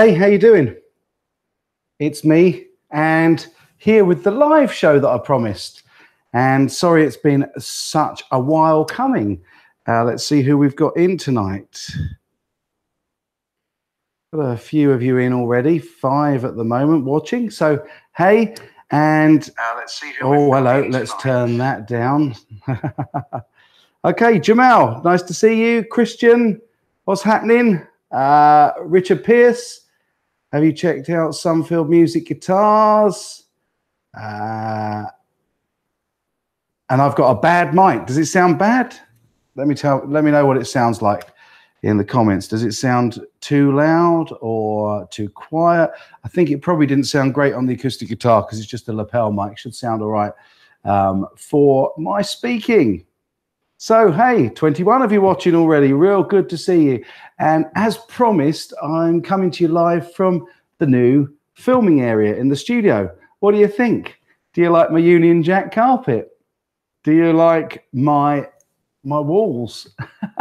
Hey, how you doing? It's me, and here with the live show that I promised. And sorry, it's been such a while coming. Uh, let's see who we've got in tonight. Got a few of you in already, five at the moment watching. So, hey, and Uh, let's see who oh, hello. Let's tonight. turn that down. okay, Jamal, nice to see you. Christian, what's happening? Uh, Richard Pierce, have you checked out Sunfield Music Guitars? Uh, and I've got a bad mic. Does it sound bad? Let me tell. Let me know what it sounds like in the comments. Does it sound too loud or too quiet? I think it probably didn't sound great on the acoustic guitar because it's just a lapel mic. Should sound all right um, for my speaking. So, hey, 21 of you watching already. Real good to see you. And as promised, I'm coming to you live from the new filming area in the studio. What do you think? Do you like my Union Jack carpet? Do you like my my walls?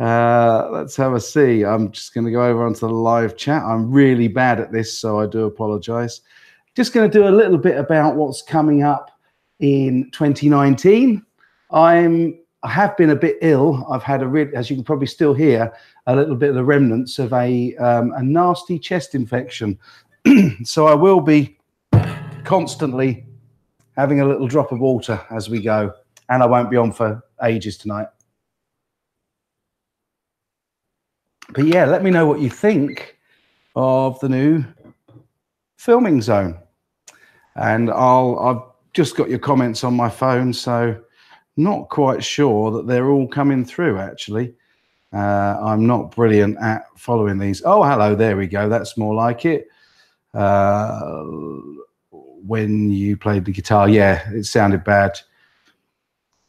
uh, let's have a see. I'm just going to go over onto the live chat. I'm really bad at this, so I do apologize. Just going to do a little bit about what's coming up in 2019. I'm I have been a bit ill. I've had a real, as you can probably still hear, a little bit of the remnants of a um, a nasty chest infection. so I will be constantly having a little drop of water as we go, and I won't be on for ages tonight. But yeah, let me know what you think of the new filming zone, and I'll I've just got your comments on my phone, so not quite sure that they're all coming through actually. Uh, I'm not brilliant at following these. Oh, hello, there we go. That's more like it. Uh, when you played the guitar, yeah, it sounded bad.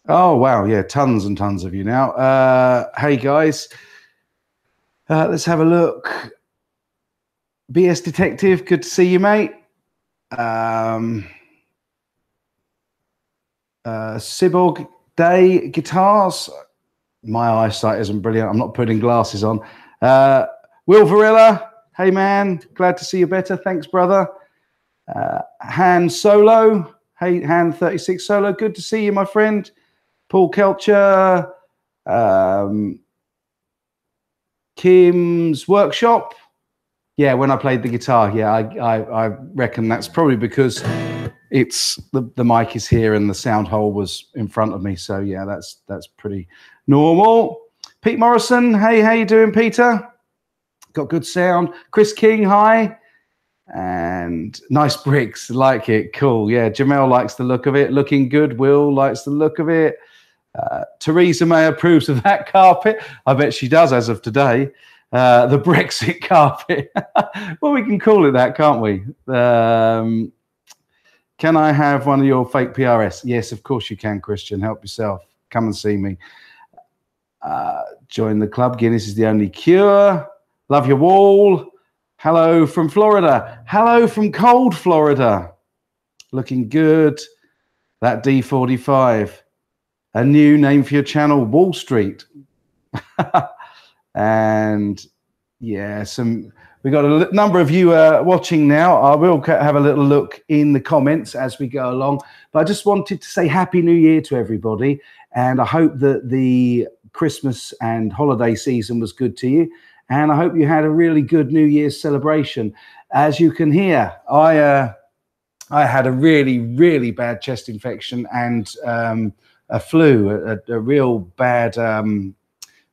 Oh, wow, yeah, tons and tons of you now. Uh, hey, guys, uh, let's have a look. BS Detective, good to see you, mate. Um, uh, Day Guitars. My eyesight isn't brilliant. I'm not putting glasses on. Uh, Will Varilla. Hey, man. Glad to see you better. Thanks, brother. Uh, Han Solo. Hey, Han 36 Solo. Good to see you, my friend. Paul Kelcher. Um, Kim's Workshop. Yeah, when I played the guitar, yeah, I, I, I reckon that's probably because it's the, the mic is here and the sound hole was in front of me. So yeah, that's that's pretty normal. Pete Morrison, hey, how you doing, Peter? Got good sound. Chris King, hi. And nice bricks, like it, cool. Yeah, Jamel likes the look of it, looking good. Will likes the look of it. Uh, Theresa May approves of that carpet. I bet she does as of today. Uh, the Brexit carpet. well, we can call it that, can't we? Um, can I have one of your fake PRS? Yes, of course you can, Christian. Help yourself. Come and see me. Uh, join the club. Guinness is the only cure. Love your wall. Hello from Florida. Hello from cold Florida. Looking good. That D45. A new name for your channel, Wall Street. and yeah, some we got a number of you uh, watching now. I will have a little look in the comments as we go along. But I just wanted to say Happy New Year to everybody, and I hope that the Christmas and holiday season was good to you. And I hope you had a really good New Year's celebration. As you can hear, I uh, I had a really really bad chest infection and um, a flu, a, a real bad um,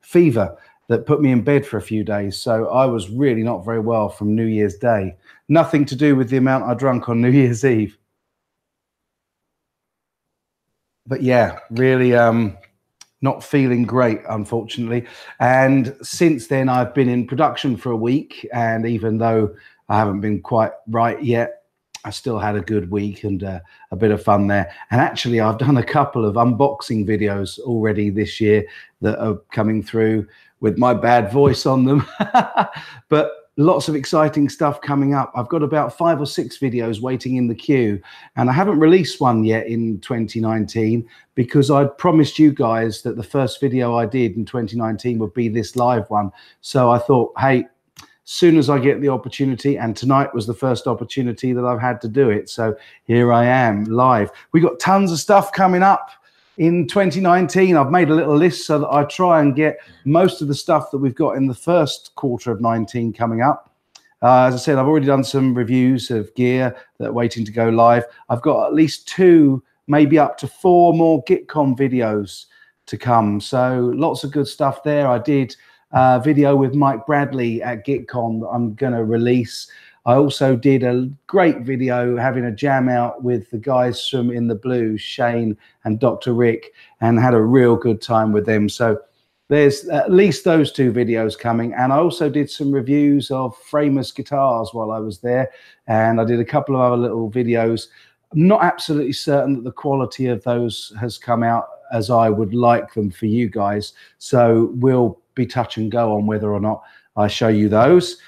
fever that put me in bed for a few days. So I was really not very well from New Year's Day. Nothing to do with the amount I drank on New Year's Eve. But yeah, really um, not feeling great, unfortunately. And since then, I've been in production for a week. And even though I haven't been quite right yet, I still had a good week and uh, a bit of fun there. And actually, I've done a couple of unboxing videos already this year that are coming through with my bad voice on them. but lots of exciting stuff coming up. I've got about five or six videos waiting in the queue, and I haven't released one yet in 2019 because I'd promised you guys that the first video I did in 2019 would be this live one. So I thought, hey, soon as I get the opportunity. And tonight was the first opportunity that I've had to do it. So here I am live. We got tons of stuff coming up in 2019. I've made a little list so that I try and get most of the stuff that we've got in the first quarter of 19 coming up. Uh, as I said, I've already done some reviews of gear that are waiting to go live. I've got at least two, maybe up to four more GitCon videos to come. So lots of good stuff there. I did a video with Mike Bradley at GitCon that I'm going to release. I also did a great video having a jam out with the guys from In the Blue, Shane and Dr. Rick, and had a real good time with them. So there's at least those two videos coming. And I also did some reviews of Framus guitars while I was there. And I did a couple of other little videos. I'm not absolutely certain that the quality of those has come out as I would like them for you guys. So we'll be touch and go on whether or not I show you those.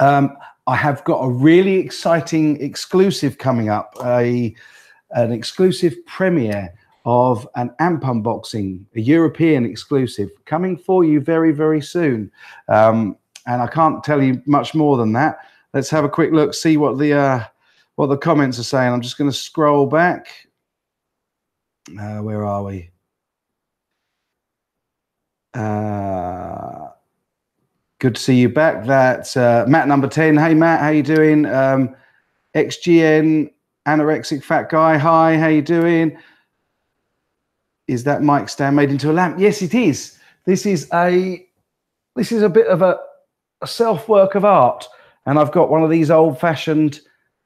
Um, I have got a really exciting exclusive coming up, a an exclusive premiere of an amp unboxing, a European exclusive, coming for you very, very soon. Um, and I can't tell you much more than that. Let's have a quick look, see what the uh, what the comments are saying. I'm just going to scroll back. Uh, where are we? Uh, Good to see you back. That's uh, Matt number 10. Hey, Matt, how you doing? Um, XGN, anorexic fat guy. Hi, how you doing? Is that mic stand made into a lamp? Yes, it is. This is a this is a bit of a, a self work of art. And I've got one of these old fashioned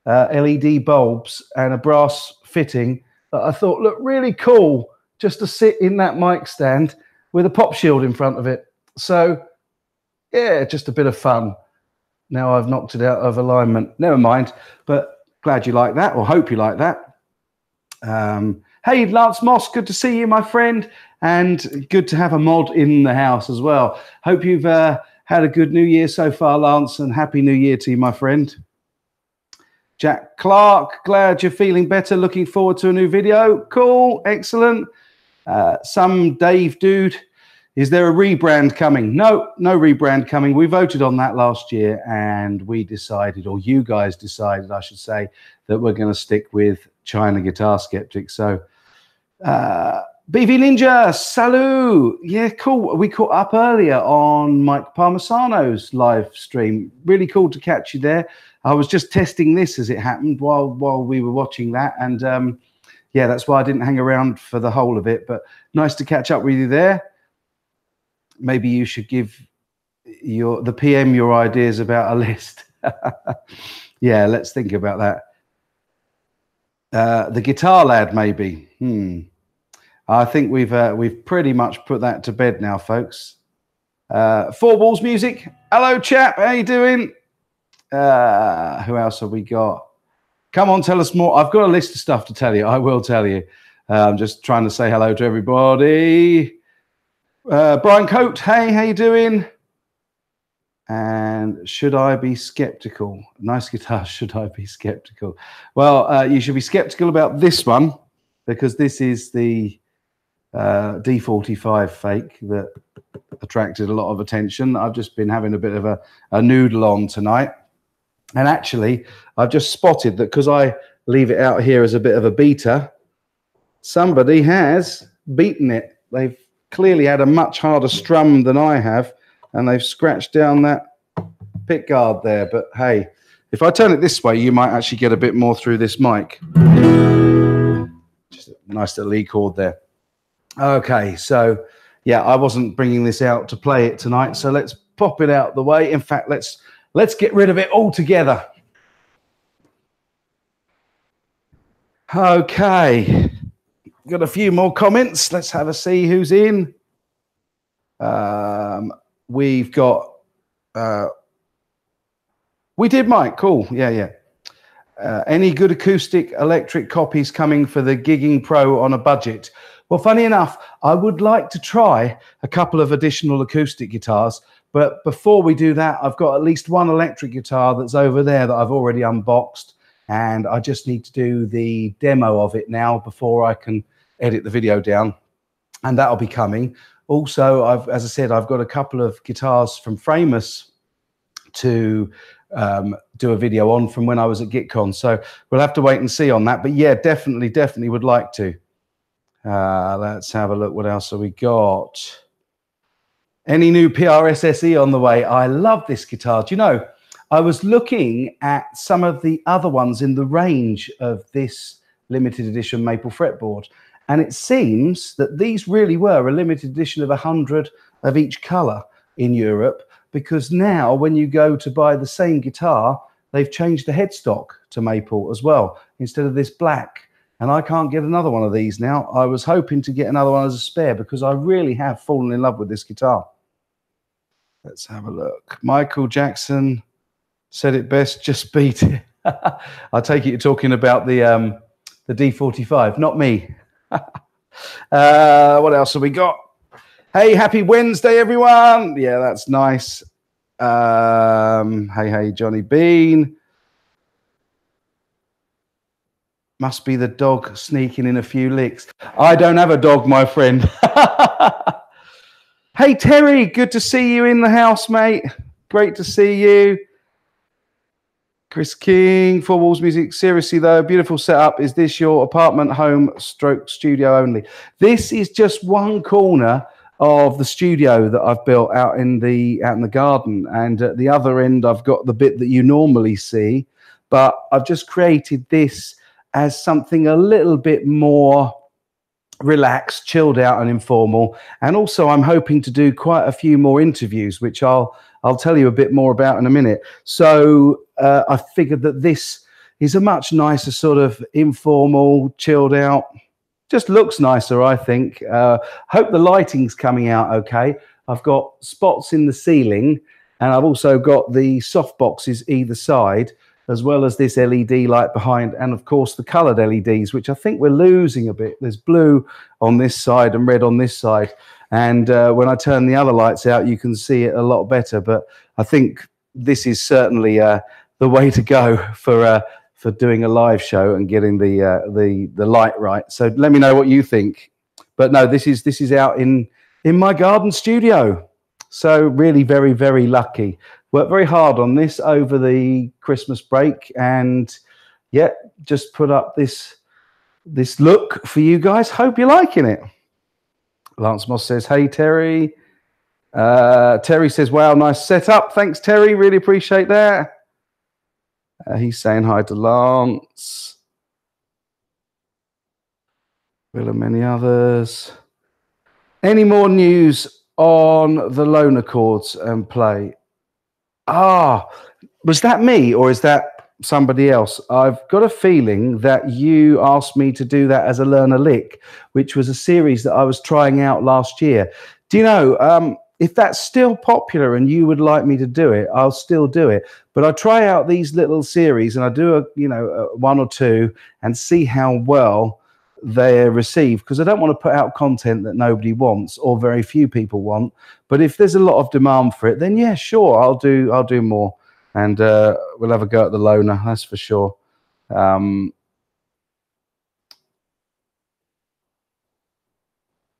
uh, LED bulbs and a brass fitting that I thought looked really cool just to sit in that mic stand with a pop shield in front of it. So yeah, just a bit of fun. Now I've knocked it out of alignment. Never mind. But glad you like that, or hope you like that. Um, hey, Lance Moss, good to see you, my friend, and good to have a mod in the house as well. Hope you've uh, had a good New Year so far, Lance, and Happy New Year to you, my friend. Jack Clark, glad you're feeling better. Looking forward to a new video. Cool, excellent. Uh, some Dave dude is there a rebrand coming? No, no rebrand coming. We voted on that last year and we decided, or you guys decided, I should say, that we're going to stick with China Guitar Sceptic. So, uh, BV Ninja, salut. Yeah, cool. We caught up earlier on Mike Parmisano's live stream. Really cool to catch you there. I was just testing this as it happened while while we were watching that, and um, yeah, that's why I didn't hang around for the whole of it. But nice to catch up with you there maybe you should give your the PM your ideas about a list. yeah, let's think about that. Uh, the guitar lad, maybe. Hmm. I think we've uh, we've pretty much put that to bed now, folks. Uh, Four Walls Music. Hello, chap. How are you doing? Uh, who else have we got? Come on, tell us more. I've got a list of stuff to tell you. I will tell you. Uh, I'm just trying to say hello to everybody. Uh, Brian Coate, hey, how you doing? And should I be skeptical? Nice guitar. Should I be skeptical? Well, uh, you should be skeptical about this one because this is the uh, D45 fake that attracted a lot of attention. I've just been having a bit of a, a noodle on tonight. And actually, I've just spotted that because I leave it out here as a bit of a beta, somebody has beaten it. They've clearly had a much harder strum than I have, and they've scratched down that pick guard there. But hey, if I turn it this way, you might actually get a bit more through this mic. Just a nice little E chord there. Okay, so yeah, I wasn't bringing this out to play it tonight, so let's pop it out the way. In fact, let's let's get rid of it altogether. Okay got a few more comments. Let's have a see who's in. Um, we've got. Uh, we did, Mike. Cool. Yeah, yeah. Uh, any good acoustic electric copies coming for the Gigging Pro on a budget? Well, funny enough, I would like to try a couple of additional acoustic guitars. But before we do that, I've got at least one electric guitar that's over there that I've already unboxed. And I just need to do the demo of it now before I can edit the video down, and that'll be coming. Also, I've, as I said, I've got a couple of guitars from Framus to um, do a video on from when I was at GitCon. So we'll have to wait and see on that. But yeah, definitely, definitely would like to. Uh, let's have a look. What else have we got? Any new PRS-SE on the way? I love this guitar. Do you know, I was looking at some of the other ones in the range of this limited edition maple fretboard. And it seems that these really were a limited edition of 100 of each color in Europe because now when you go to buy the same guitar, they've changed the headstock to maple as well instead of this black. And I can't get another one of these now. I was hoping to get another one as a spare because I really have fallen in love with this guitar. Let's have a look. Michael Jackson said it best, just beat it. I take it you're talking about the um, the D45, not me. uh, what else have we got? Hey, happy Wednesday, everyone. Yeah, that's nice. Um, hey, hey, Johnny Bean. Must be the dog sneaking in a few licks. I don't have a dog, my friend. Hey, Terry, good to see you in the house, mate. Great to see you. Chris King, Four Walls Music. Seriously, though, beautiful setup. Is this your apartment, home, stroke studio only? This is just one corner of the studio that I've built out in the out in the garden, and at the other end, I've got the bit that you normally see, but I've just created this as something a little bit more relaxed, chilled out, and informal. And also, I'm hoping to do quite a few more interviews, which I'll I'll tell you a bit more about in a minute. So uh, I figured that this is a much nicer sort of informal, chilled out. Just looks nicer, I think. Uh, hope the lighting's coming out okay. I've got spots in the ceiling, and I've also got the soft boxes either side as well as this LED light behind, and of course the colored LEDs, which I think we're losing a bit. There's blue on this side and red on this side. And uh, when I turn the other lights out, you can see it a lot better. But I think this is certainly uh, the way to go for uh, for doing a live show and getting the uh, the the light right. So let me know what you think. But no, this is this is out in in my garden studio. So really very very lucky worked very hard on this over the Christmas break, and yeah, just put up this this look for you guys. Hope you're liking it. Lance Moss says, "Hey Terry." Uh, Terry says, "Wow, nice setup. Thanks, Terry. Really appreciate that." Uh, he's saying hi to Lance. Will and many others. Any more news on the loner chords and play? Ah, was that me or is that somebody else? I've got a feeling that you asked me to do that as a learner lick, which was a series that I was trying out last year. Do you know? Um, if that's still popular and you would like me to do it, I'll still do it. But I try out these little series and I do a you know a one or two and see how well they receive because I don't want to put out content that nobody wants or very few people want. But if there's a lot of demand for it, then yeah, sure, I'll do I'll do more, and uh, we'll have a go at the loner. That's for sure. Um,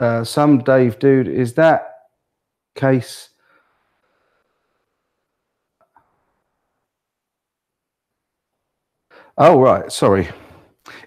uh, some Dave dude, is that case? Oh right, sorry.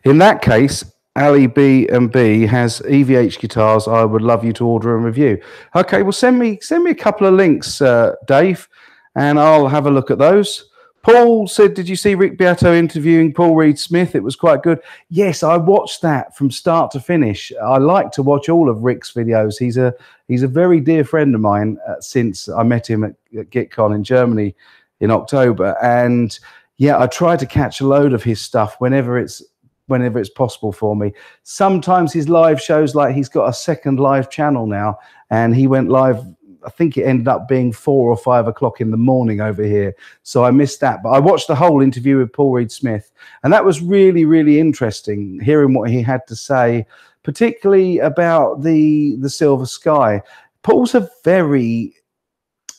In that case, Ali B and B has EVH guitars. I would love you to order and review. Okay, well send me send me a couple of links, uh, Dave, and I'll have a look at those. Paul said, "Did you see Rick Beato interviewing Paul Reed Smith? It was quite good." Yes, I watched that from start to finish. I like to watch all of Rick's videos. He's a he's a very dear friend of mine uh, since I met him at, at GitCon in Germany in October, and yeah, I try to catch a load of his stuff whenever it's whenever it's possible for me. Sometimes his live shows, like he's got a second live channel now, and he went live. I think it ended up being four or five o'clock in the morning over here. So I missed that. But I watched the whole interview with Paul Reed Smith, and that was really, really interesting hearing what he had to say, particularly about the the Silver Sky. Paul's a very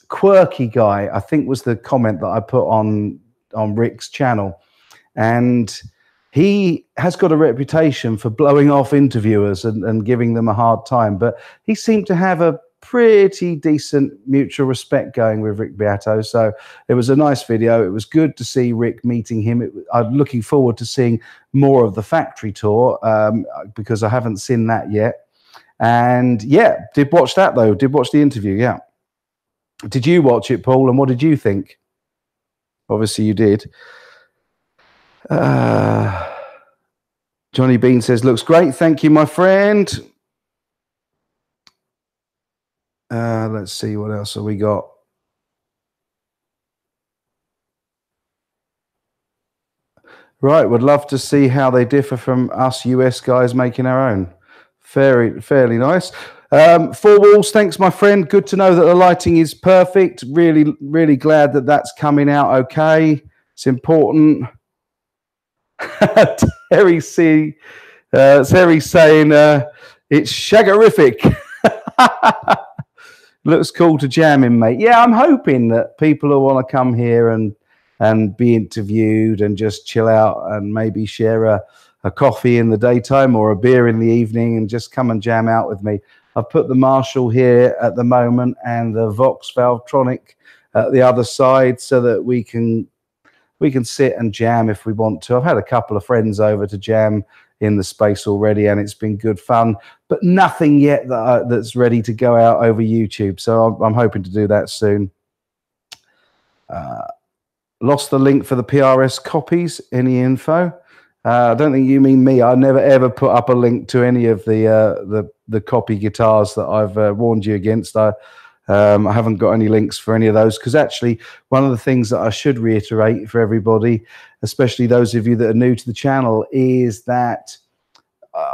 quirky guy, I think was the comment that I put on on Rick's channel. And he has got a reputation for blowing off interviewers and, and giving them a hard time, but he seemed to have a pretty decent mutual respect going with Rick Beato. So it was a nice video. It was good to see Rick meeting him. It, I'm looking forward to seeing more of the factory tour um, because I haven't seen that yet. And yeah, did watch that though. Did watch the interview. Yeah. Did you watch it, Paul? And what did you think? Obviously, you did. Uh, Johnny Bean says, looks great. Thank you, my friend. Uh, let's see what else have we got. Right, would love to see how they differ from us US guys making our own. Very, fairly nice. Um, four walls, thanks, my friend. Good to know that the lighting is perfect. Really, really glad that that's coming out okay. It's important. Terry C. Uh, Terry saying uh, it's shagarific. Looks cool to jam in, mate. Yeah, I'm hoping that people will want to come here and and be interviewed and just chill out and maybe share a, a coffee in the daytime or a beer in the evening and just come and jam out with me. I've put the Marshall here at the moment and the Vox Valvetronix at the other side so that we can we can sit and jam if we want to. I've had a couple of friends over to jam in the space already, and it's been good fun. But nothing yet that that's ready to go out over YouTube. So I'm, I'm hoping to do that soon. Uh, lost the link for the PRS copies. Any info? Uh, I don't think you mean me. I never ever put up a link to any of the uh, the the copy guitars that I've uh, warned you against. I um, I haven't got any links for any of those because actually, one of the things that I should reiterate for everybody, especially those of you that are new to the channel, is that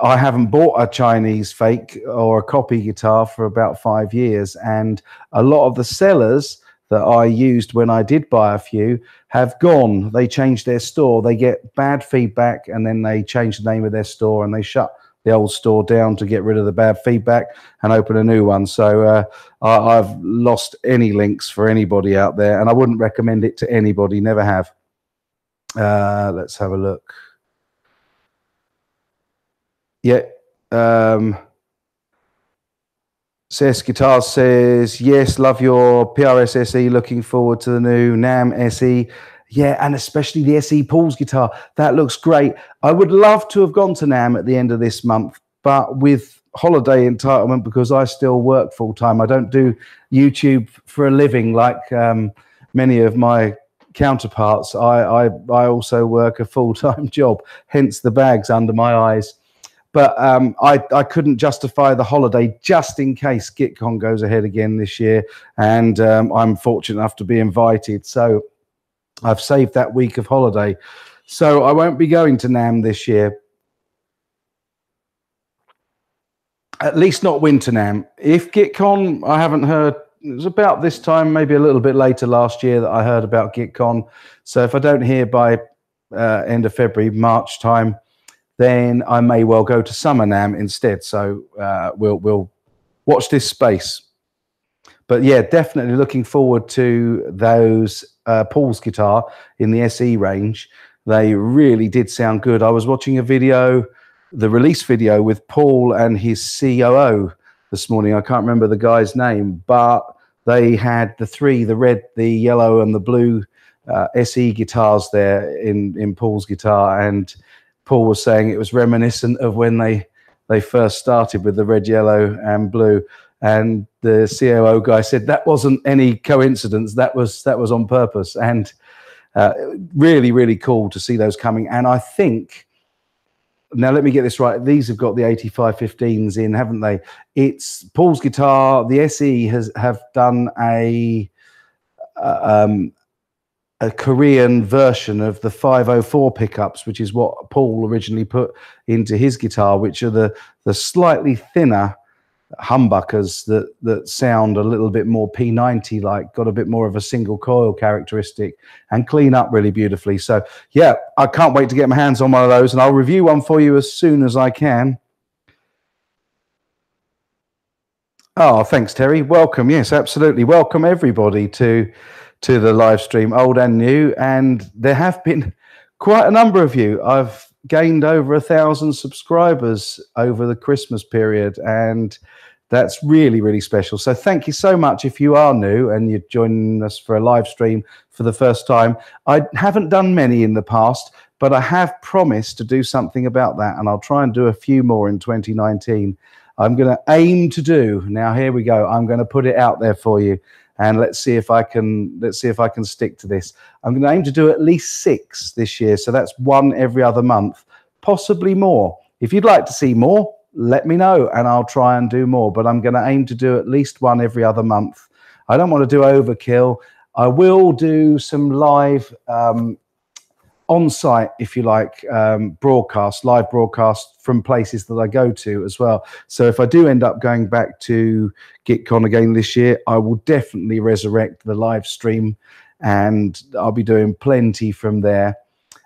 I haven't bought a Chinese fake or a copy guitar for about five years. And a lot of the sellers that I used when I did buy a few have gone. They changed their store, they get bad feedback, and then they change the name of their store and they shut the old store down to get rid of the bad feedback and open a new one. So uh, I, have lost any links for anybody out there, and I wouldn't recommend it to anybody. Never have. Uh, let's have a look. Yeah. Um, CS Guitar says, yes, love your PRS SE. Looking forward to the new NAMM SE. Yeah, and especially the SE Paul's guitar. That looks great. I would love to have gone to NAMM at the end of this month, but with holiday entitlement, because I still work full time, I don't do YouTube for a living like um, many of my counterparts. I, I, I also work a full time job, hence the bags under my eyes. But um, I, I couldn't justify the holiday just in case GitCon goes ahead again this year. And um, I'm fortunate enough to be invited. So I've saved that week of holiday. So I won't be going to NAMM this year. At least not Winter NAMM. If GitCon, I haven't heard, it was about this time, maybe a little bit later last year that I heard about GitCon. So if I don't hear by uh, end of February, March time, then I may well go to Summer NAMM instead. So uh, we'll, we'll watch this space. But yeah, definitely looking forward to those uh, Paul's guitar in the SE range. They really did sound good. I was watching a video, the release video with Paul and his COO this morning. I can't remember the guy's name, but they had the three the red, the yellow, and the blue uh, SE guitars there in, in Paul's guitar. And Paul was saying it was reminiscent of when they, they first started with the red, yellow, and blue and the COO guy said that wasn't any coincidence. That was that was on purpose, and uh, really, really cool to see those coming. And I think now let me get this right. These have got the 8515s in, haven't they? It's Paul's guitar. The SE has have done a uh, um, a Korean version of the 504 pickups, which is what Paul originally put into his guitar, which are the the slightly thinner humbuckers that that sound a little bit more P90 like, got a bit more of a single coil characteristic and clean up really beautifully. So yeah, I can't wait to get my hands on one of those and I'll review one for you as soon as I can. Oh, thanks, Terry. Welcome. Yes, absolutely. Welcome everybody to to the live stream, old and new. And there have been quite a number of you. I've gained over a thousand subscribers over the Christmas period, and That's really, really special. So thank you so much if you are new and you're joining us for a live stream for the first time. I haven't done many in the past, but I have promised to do something about that, and I'll try and do a few more in 2019. I'm going to aim to do. Now here we go. I'm going to put it out there for you, and let's see if I can. Let's see if I can stick to this. I'm going to aim to do at least six this year, so that's one every other month, possibly more. If you'd like to see more, let me know, and I'll try and do more. But I'm going to aim to do at least one every other month. I don't want to do overkill. I will do some live um, on site, if you like, um, broadcast, live broadcast from places that I go to as well. So if I do end up going back to GitCon again this year, I will definitely resurrect the live stream and I'll be doing plenty from there.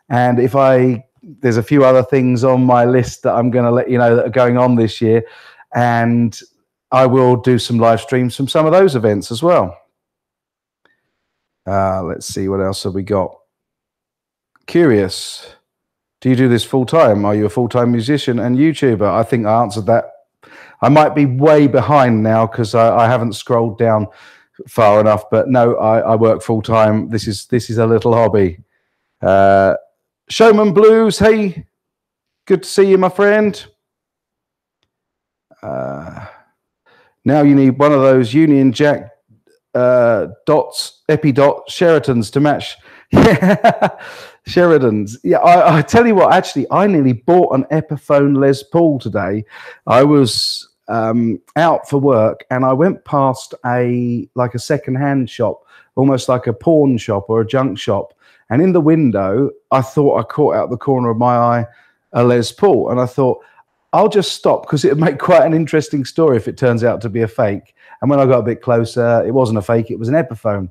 And if I, there's a few other things on my list that I'm going to let you know that are going on this year. And I will do some live streams from some of those events as well. Uh, let's see, what else have we got? Curious do you do this full time? Are you a full time musician and YouTuber? I think I answered that. I might be way behind now because I, I, haven't scrolled down far enough. But no, I, I work full time. This is this is a little hobby. Uh, Showman Blues, hey, good to see you, my friend. Uh, now you need one of those Union Jack uh, dots, epi dot Sheratons to match. Sheridans. Yeah, I, I, tell you what, actually, I nearly bought an Epiphone Les Paul today. I was um, out for work and I went past a like a second-hand shop, almost like a pawn shop or a junk shop. And in the window, I thought I caught out the corner of my eye a Les Paul. And I thought, I'll just stop because it would make quite an interesting story if it turns out to be a fake. And when I got a bit closer, it wasn't a fake, it was an Epiphone.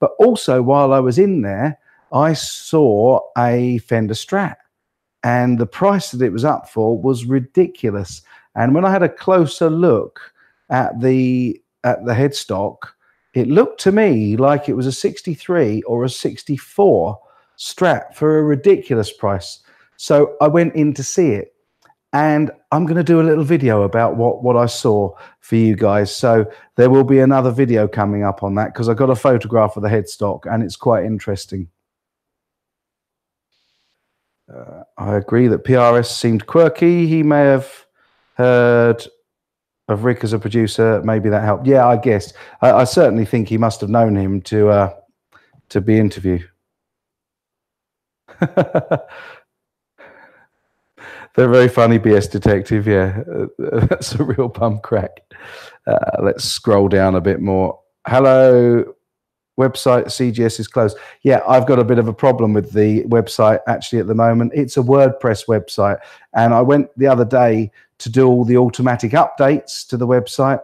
But also, while I was in there, I saw a Fender Strat, and the price that it was up for was ridiculous. And when I had a closer look at the at the headstock, it looked to me like it was a 63 or a 64 Strat for a ridiculous price. So I went in to see it and I'm going to do a little video about what what I saw for you guys. So there will be another video coming up on that because I got a photograph of the headstock and it's quite interesting. Uh, I agree that PRS seemed quirky. He may have heard of Rick as a producer. Maybe that helped. Yeah, I guess. I, I certainly think he must have known him to uh, to be interviewed. They're very funny, BS Detective. Yeah, that's a real bum crack. Uh, let's scroll down a bit more. Hello, website CGS is closed. Yeah, I've got a bit of a problem with the website actually at the moment. It's a WordPress website, and I went the other day to do all the automatic updates to the website,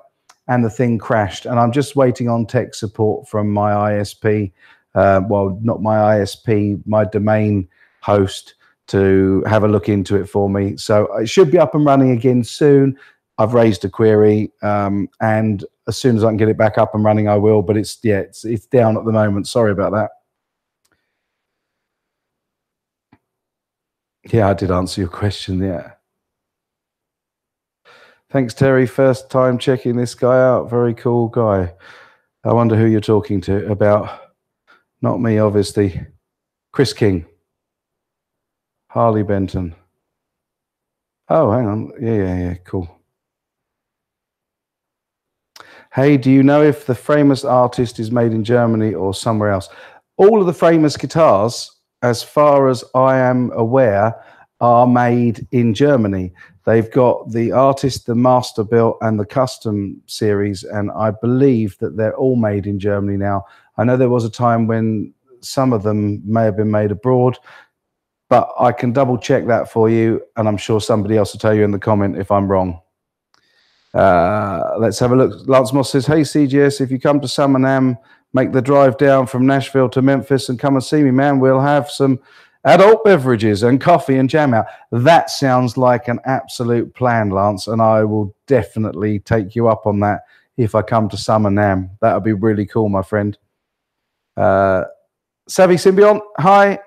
and the thing crashed. And I'm just waiting on tech support from my ISP. Uh, well, not my ISP, my domain host to have a look into it for me. So it should be up and running again soon. I've raised a query, um, and as soon as I can get it back up and running, I will. But it's yeah, it's it's down at the moment. Sorry about that. Yeah, I did answer your question. Yeah. Thanks, Terry. First time checking this guy out. Very cool guy. I wonder who you're talking to about. Not me, obviously. Chris King. Harley Benton. Oh, hang on. Yeah, yeah, yeah. Cool. Hey, do you know if the Framus artist is made in Germany or somewhere else? All of the Framus guitars, as far as I am aware, are made in Germany. They've got the artist, the master built, and the custom series, and I believe that they're all made in Germany now. I know there was a time when some of them may have been made abroad, but I can double check that for you, and I'm sure somebody else will tell you in the comment if I'm wrong. Uh, let's have a look. Lance Moss says, Hey, CGS, if you come to Summer NAMM, make the drive down from Nashville to Memphis and come and see me, man. We'll have some adult beverages and coffee and jam out. That sounds like an absolute plan, Lance, and I will definitely take you up on that if I come to Summer NAMM. That would be really cool, my friend. Uh, Savvy Symbiont, hi.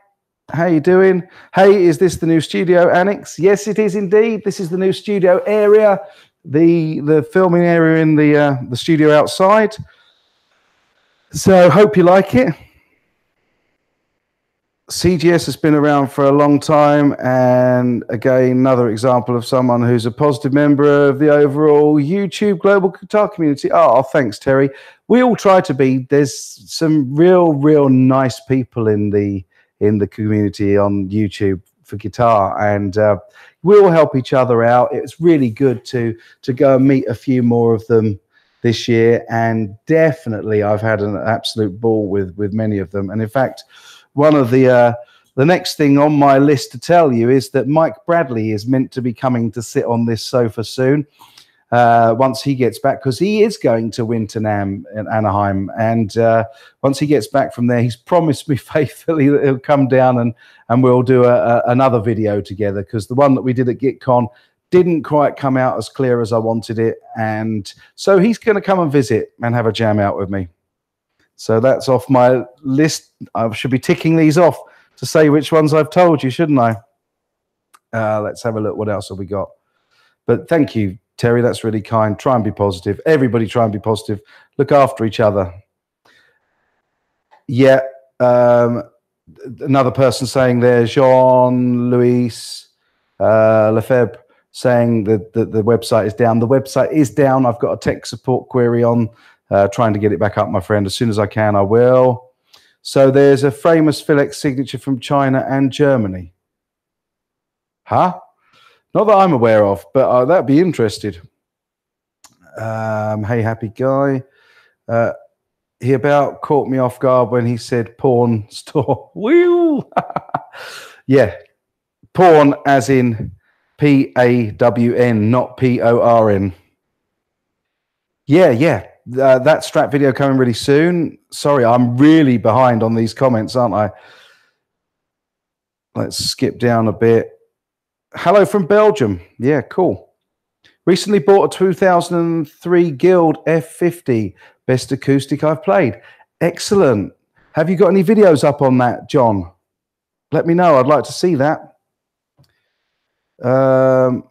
How you doing? Hey, is this the new studio annex? Yes, it is indeed. This is the new studio area. the the filming area in the uh, the studio outside. So hope you like it. CGS has been around for a long time, and again, another example of someone who's a positive member of the overall YouTube global guitar community. Oh, thanks, Terry. We all try to be. There's some real, real nice people in the in the community on YouTube for guitar, and uh, we all help each other out. It's really good to to go and meet a few more of them this year, and definitely, I've had an absolute ball with with many of them. And in fact one of the uh, the next thing on my list to tell you is that Mike Bradley is meant to be coming to sit on this sofa soon. Uh, once he gets back, because he is going to Winter NAMM in Anaheim, and uh, once he gets back from there, he's promised me faithfully that he'll come down and and we'll do a, a, another video together. Because the one that we did at GitCon didn't quite come out as clear as I wanted it, and so he's going to come and visit and have a jam out with me. So that's off my list. I should be ticking these off to say which ones I've told you, shouldn't I? Uh, let's have a look. What else have we got? But thank you, Terry. That's really kind. Try and be positive. Everybody try and be positive. Look after each other. Yeah. Um, another person saying there, Jean Louis uh, Lefebvre saying that the, the website is down. The website is down. I've got a tech support query on uh, trying to get it back up, my friend. As soon as I can, I will. So there's a Framus Phil signature from China and Germany. Huh? Not that I'm aware of, but uh, that'd be interested. Um, hey, happy guy. Uh, he about caught me off guard when he said porn store. Woo! yeah, porn as in P A W N, not P O R N. Yeah, yeah uh, that strap video coming really soon. Sorry, I'm really behind on these comments, aren't I? Let's skip down a bit. Hello from Belgium. Yeah, cool. Recently bought a 2003 Guild F50, best acoustic I've played. Excellent. Have you got any videos up on that, John? Let me know. I'd like to see that. Um,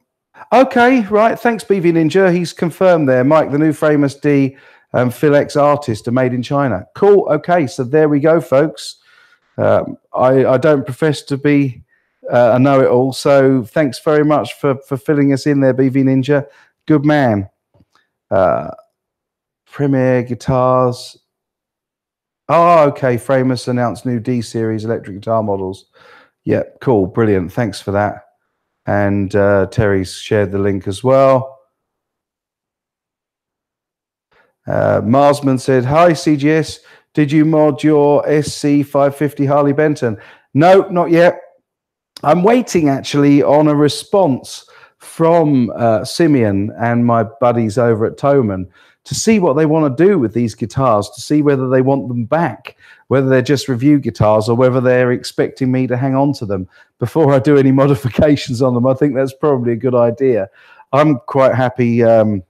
Okay, right. Thanks, BV Ninja. He's confirmed there. Mike, the new Framus D um, Phil X artist are made in China. Cool. Okay, so there we go, folks. Um, I, I, don't profess to be uh, know it all. So thanks very much for, for filling us in there, BV Ninja. Good man. Uh, Premier Guitars. Oh, okay. Framus announced new D series electric guitar models. Yeah, cool. Brilliant. Thanks for that and uh, Terry's shared the link as well. Uh, Marsman said, Hi, CGS. Did you mod your SC550 Harley Benton? No, not yet. I'm waiting actually on a response from uh, Simeon and my buddies over at Thomann to see what they want to do with these guitars, to see whether they want them back, whether they're just review guitars or whether they're expecting me to hang on to them before I do any modifications on them. I think that's probably a good idea. I'm quite happy um,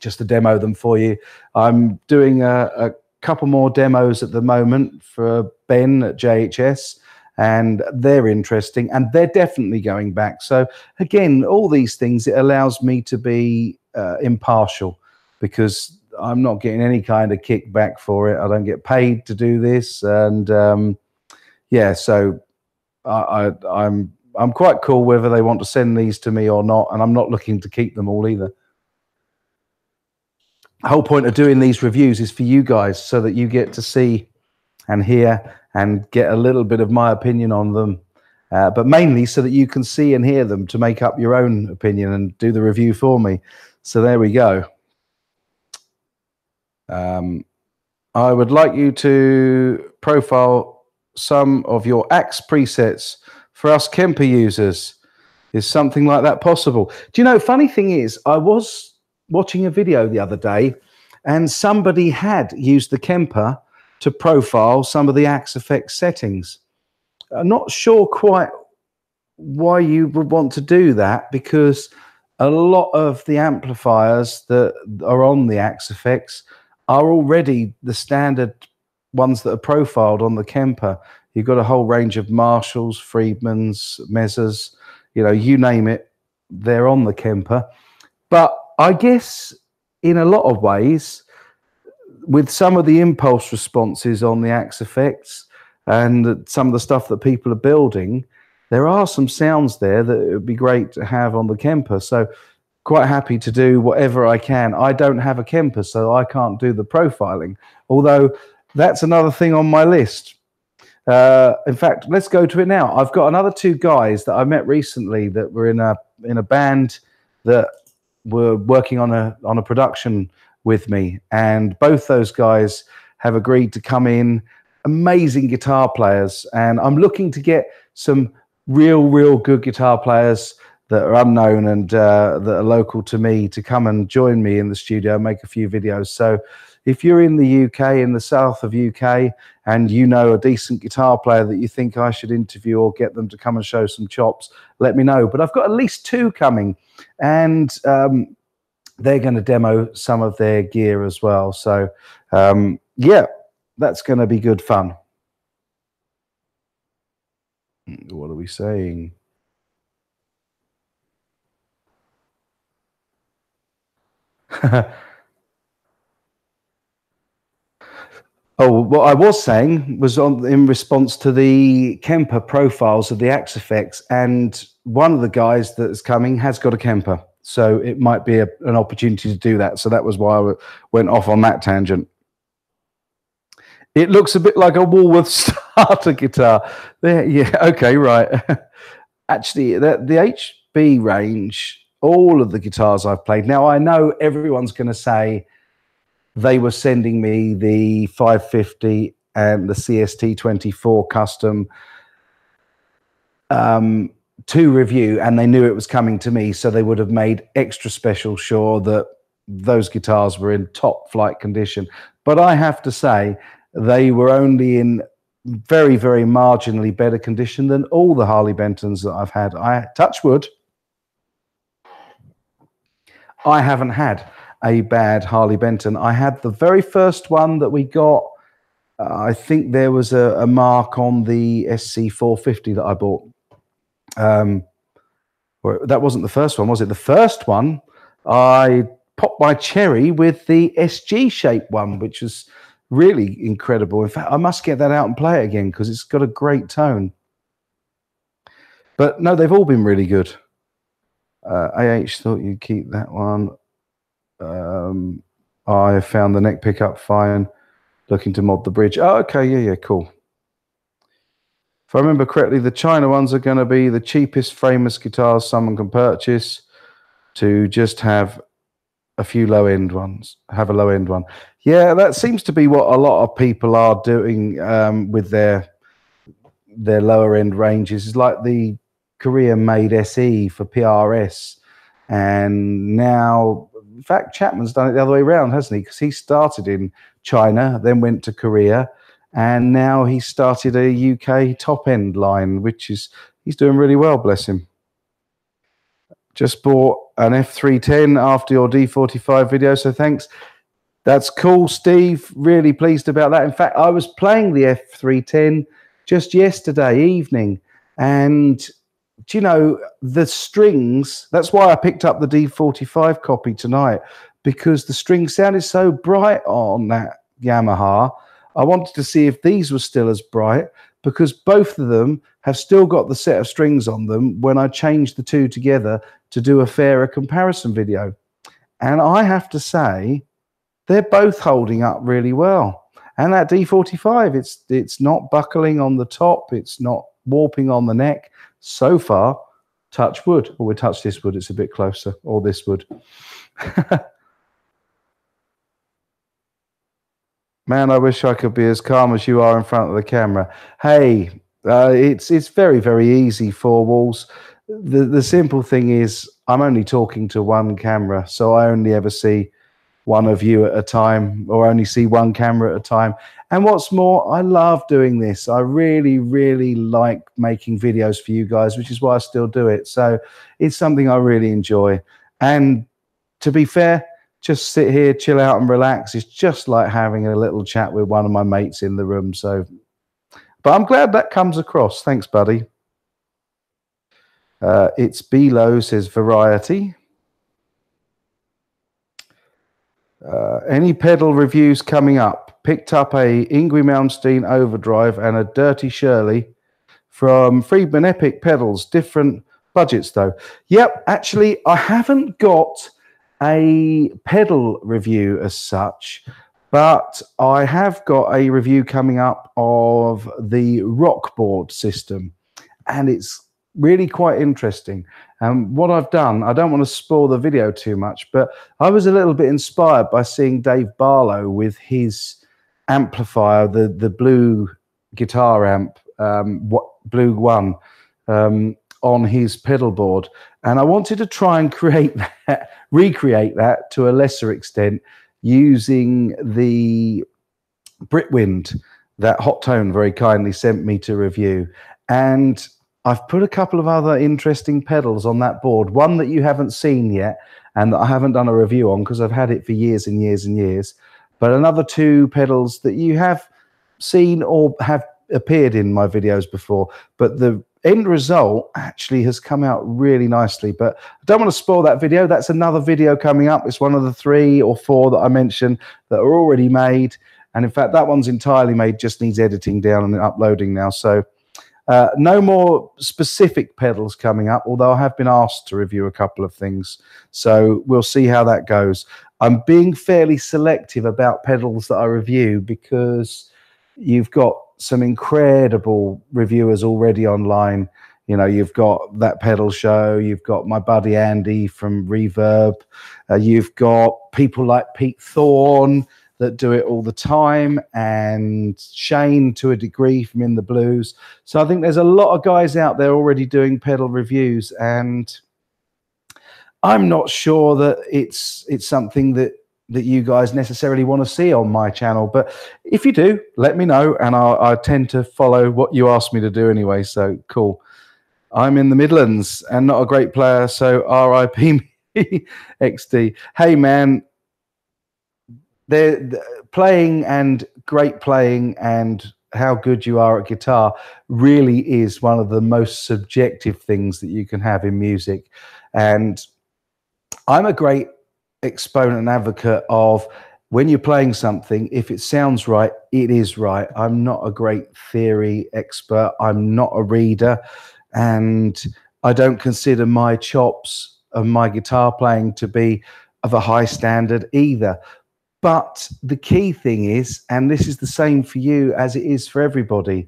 just to demo them for you. I'm doing a, a couple more demos at the moment for Ben at JHS and they're interesting and they're definitely going back. So again, all these things it allows me to be uh, impartial because I'm not getting any kind of kickback for it. I don't get paid to do this, and um, yeah, so I, I, I'm I'm quite cool whether they want to send these to me or not, and I'm not looking to keep them all either. The whole point of doing these reviews is for you guys, so that you get to see and hear and get a little bit of my opinion on them. Uh, but mainly so that you can see and hear them to make up your own opinion and do the review for me. So there we go. Um, I would like you to profile some of your axe presets for us Kemper users. Is something like that possible? Do you know, funny thing is, I was watching a video the other day and somebody had used the Kemper to profile some of the Axe-Fx settings. I'm not sure quite why you would want to do that because a lot of the amplifiers that are on the Axe-Fx are already the standard ones that are profiled on the Kemper. You've got a whole range of Marshalls, Friedmans, Mesas, you know, you name it, they're on the Kemper. But I guess in a lot of ways, with some of the impulse responses on the Axe-Fx and some of the stuff that people are building, there are some sounds there that it would be great to have on the Kemper. So quite happy to do whatever I can. I don't have a Kemper, so I can't do the profiling. Although that's another thing on my list. Uh, in fact, let's go to it now. I've got another two guys that I met recently that were in a in a band that were working on a on a production with me, and both those guys have agreed to come in. Amazing guitar players, and I'm looking to get some real, real good guitar players that are unknown and uh, that are local to me to come and join me in the studio and make a few videos. So if you're in the UK, in the south of UK, and you know a decent guitar player that you think I should interview or get them to come and show some chops, let me know. But I've got at least two coming, and um, they're going to demo some of their gear as well. So, um, yeah, that's going to be good fun. What are we saying? Oh, what I was saying was on in response to the Kemper profiles of the Axe-Fx, and one of the guys that is coming has got a Kemper, so it might be a, an opportunity to do that. So that was why I went off on that tangent. It looks a bit like a Woolworth starter guitar. There, yeah, okay, right. Actually, the, the HB range, all of the guitars I've played. Now I know everyone's going to say they were sending me the 550 and the CST24 custom um, to review, and they knew it was coming to me, so they would have made extra special sure that those guitars were in top flight condition. But I have to say, they were only in very, very marginally better condition than all the Harley Bentons that I've had. I touch wood. I haven't had a bad Harley Benton. I had the very first one that we got. Uh, I think there was a, a, mark on the SC450 that I bought. Um, that wasn't the first one, was it? The first one, I popped my cherry with the SG shape one, which was really incredible. In fact, I must get that out and play it again because it's got a great tone. But no, they've all been really good. Uh, AH thought you'd keep that one. Um, I found the neck pickup fine. Looking to mod the bridge. Oh, okay, yeah, yeah, cool. If I remember correctly, the China ones are going to be the cheapest Framus guitars someone can purchase to just have a few low end ones, have a low end one. Yeah, that seems to be what a lot of people are doing um, with their their lower end ranges. It's like the Korean made SE for PRS, and now in fact, Chapman's done it the other way around, hasn't he? Because he started in China, then went to Korea, and now he started a UK top end line, which is he's doing really well, bless him. Just bought an F310 after your D45 video, so thanks. That's cool, Steve. Really pleased about that. In fact, I was playing the F310 just yesterday evening, and do you know the strings? That's why I picked up the D45 copy tonight because the string sounded so bright on that Yamaha. I wanted to see if these were still as bright because both of them have still got the set of strings on them when I changed the two together to do a fairer comparison video. And I have to say, they're both holding up really well. And that D45, it's it's not buckling on the top, it's not warping on the neck so far, touch wood. Or we touch this wood, it's a bit closer, or this wood. Man, I wish I could be as calm as you are in front of the camera. Hey, uh, it's it's very very easy for walls. The the simple thing is I'm only talking to one camera, so I only ever see one of you at a time or only see one camera at a time. And what's more, I love doing this. I really, really like making videos for you guys, which is why I still do it. So it's something I really enjoy. And to be fair, just sit here, chill out, and relax. It's just like having a little chat with one of my mates in the room. So, but I'm glad that comes across. Thanks, buddy. Uh, it's Below says variety. Uh, any pedal reviews coming up? Picked up a Yngwie Malmsteen Overdrive and a Dirty Shirley from Friedman Epic pedals. Different budgets though. Yep, actually, I haven't got a pedal review as such, but I have got a review coming up of the Rockboard system, and it's really quite interesting. And um, what I've done, I don't want to spoil the video too much, but I was a little bit inspired by seeing Dave Barlow with his amplifier, the the blue guitar amp, um, what Blue One, um, on his pedal board, and I wanted to try and create that, recreate that to a lesser extent using the Britwind that Hotone very kindly sent me to review, and I've put a couple of other interesting pedals on that board. One that you haven't seen yet, and that I haven't done a review on because I've had it for years and years and years. But another two pedals that you have seen or have appeared in my videos before. But the end result actually has come out really nicely. But I don't want to spoil that video. That's another video coming up. It's one of the three or four that I mentioned that are already made. And in fact, that one's entirely made, just needs editing down and uploading now. So uh, no more specific pedals coming up, although I have been asked to review a couple of things. So we'll see how that goes. I'm being fairly selective about pedals that I review because you've got some incredible reviewers already online. You know, you've got that pedal show, you've got my buddy Andy from Reverb, uh, you've got people like Pete Thorn that do it all the time, and Shane to a degree from In the Blues. So I think there's a lot of guys out there already doing pedal reviews, and I'm not sure that it's it's something that that you guys necessarily want to see on my channel. But if you do, let me know, and I tend to follow what you ask me to do anyway. So cool. I'm in the Midlands and not a great player, so RIP me, XD. Hey man, they're, playing and great playing and how good you are at guitar really is one of the most subjective things that you can have in music. And I'm a great exponent and advocate of when you're playing something, if it sounds right, it is right. I'm not a great theory expert, I'm not a reader, and I don't consider my chops and my guitar playing to be of a high standard either. But the key thing is, and this is the same for you as it is for everybody,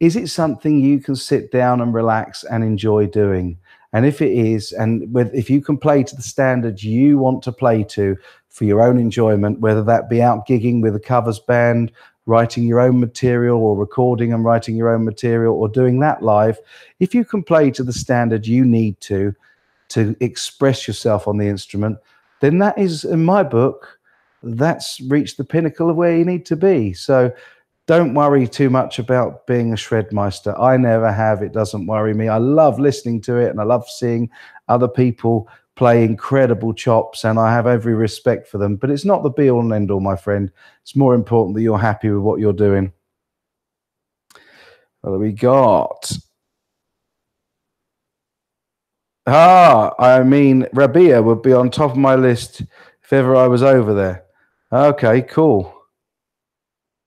is it something you can sit down and relax and enjoy doing? And if it is, and with, if you can play to the standards you want to play to for your own enjoyment, whether that be out gigging with a covers band, writing your own material, or recording and writing your own material, or doing that live, if you can play to the standard you need to to express yourself on the instrument, then that is, in my book, that's reached the pinnacle of where you need to be. So don't worry too much about being a shredmeister. I never have. It doesn't worry me. I love listening to it and I love seeing other people play incredible chops and I have every respect for them. But it's not the be all and end all, my friend. It's more important that you're happy with what you're doing. What we got? Ah, I mean, Rabia would be on top of my list if ever I was over there. Okay, cool.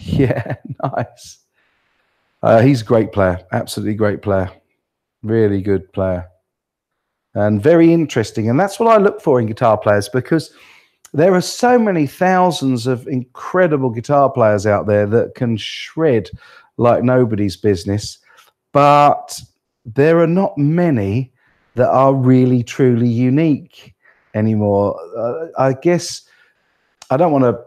Yeah, nice. Uh, he's a great player, absolutely great player, really good player, and very interesting. And that's what I look for in guitar players because there are so many thousands of incredible guitar players out there that can shred like nobody's business, but there are not many that are really truly unique anymore. Uh, I guess I don't want to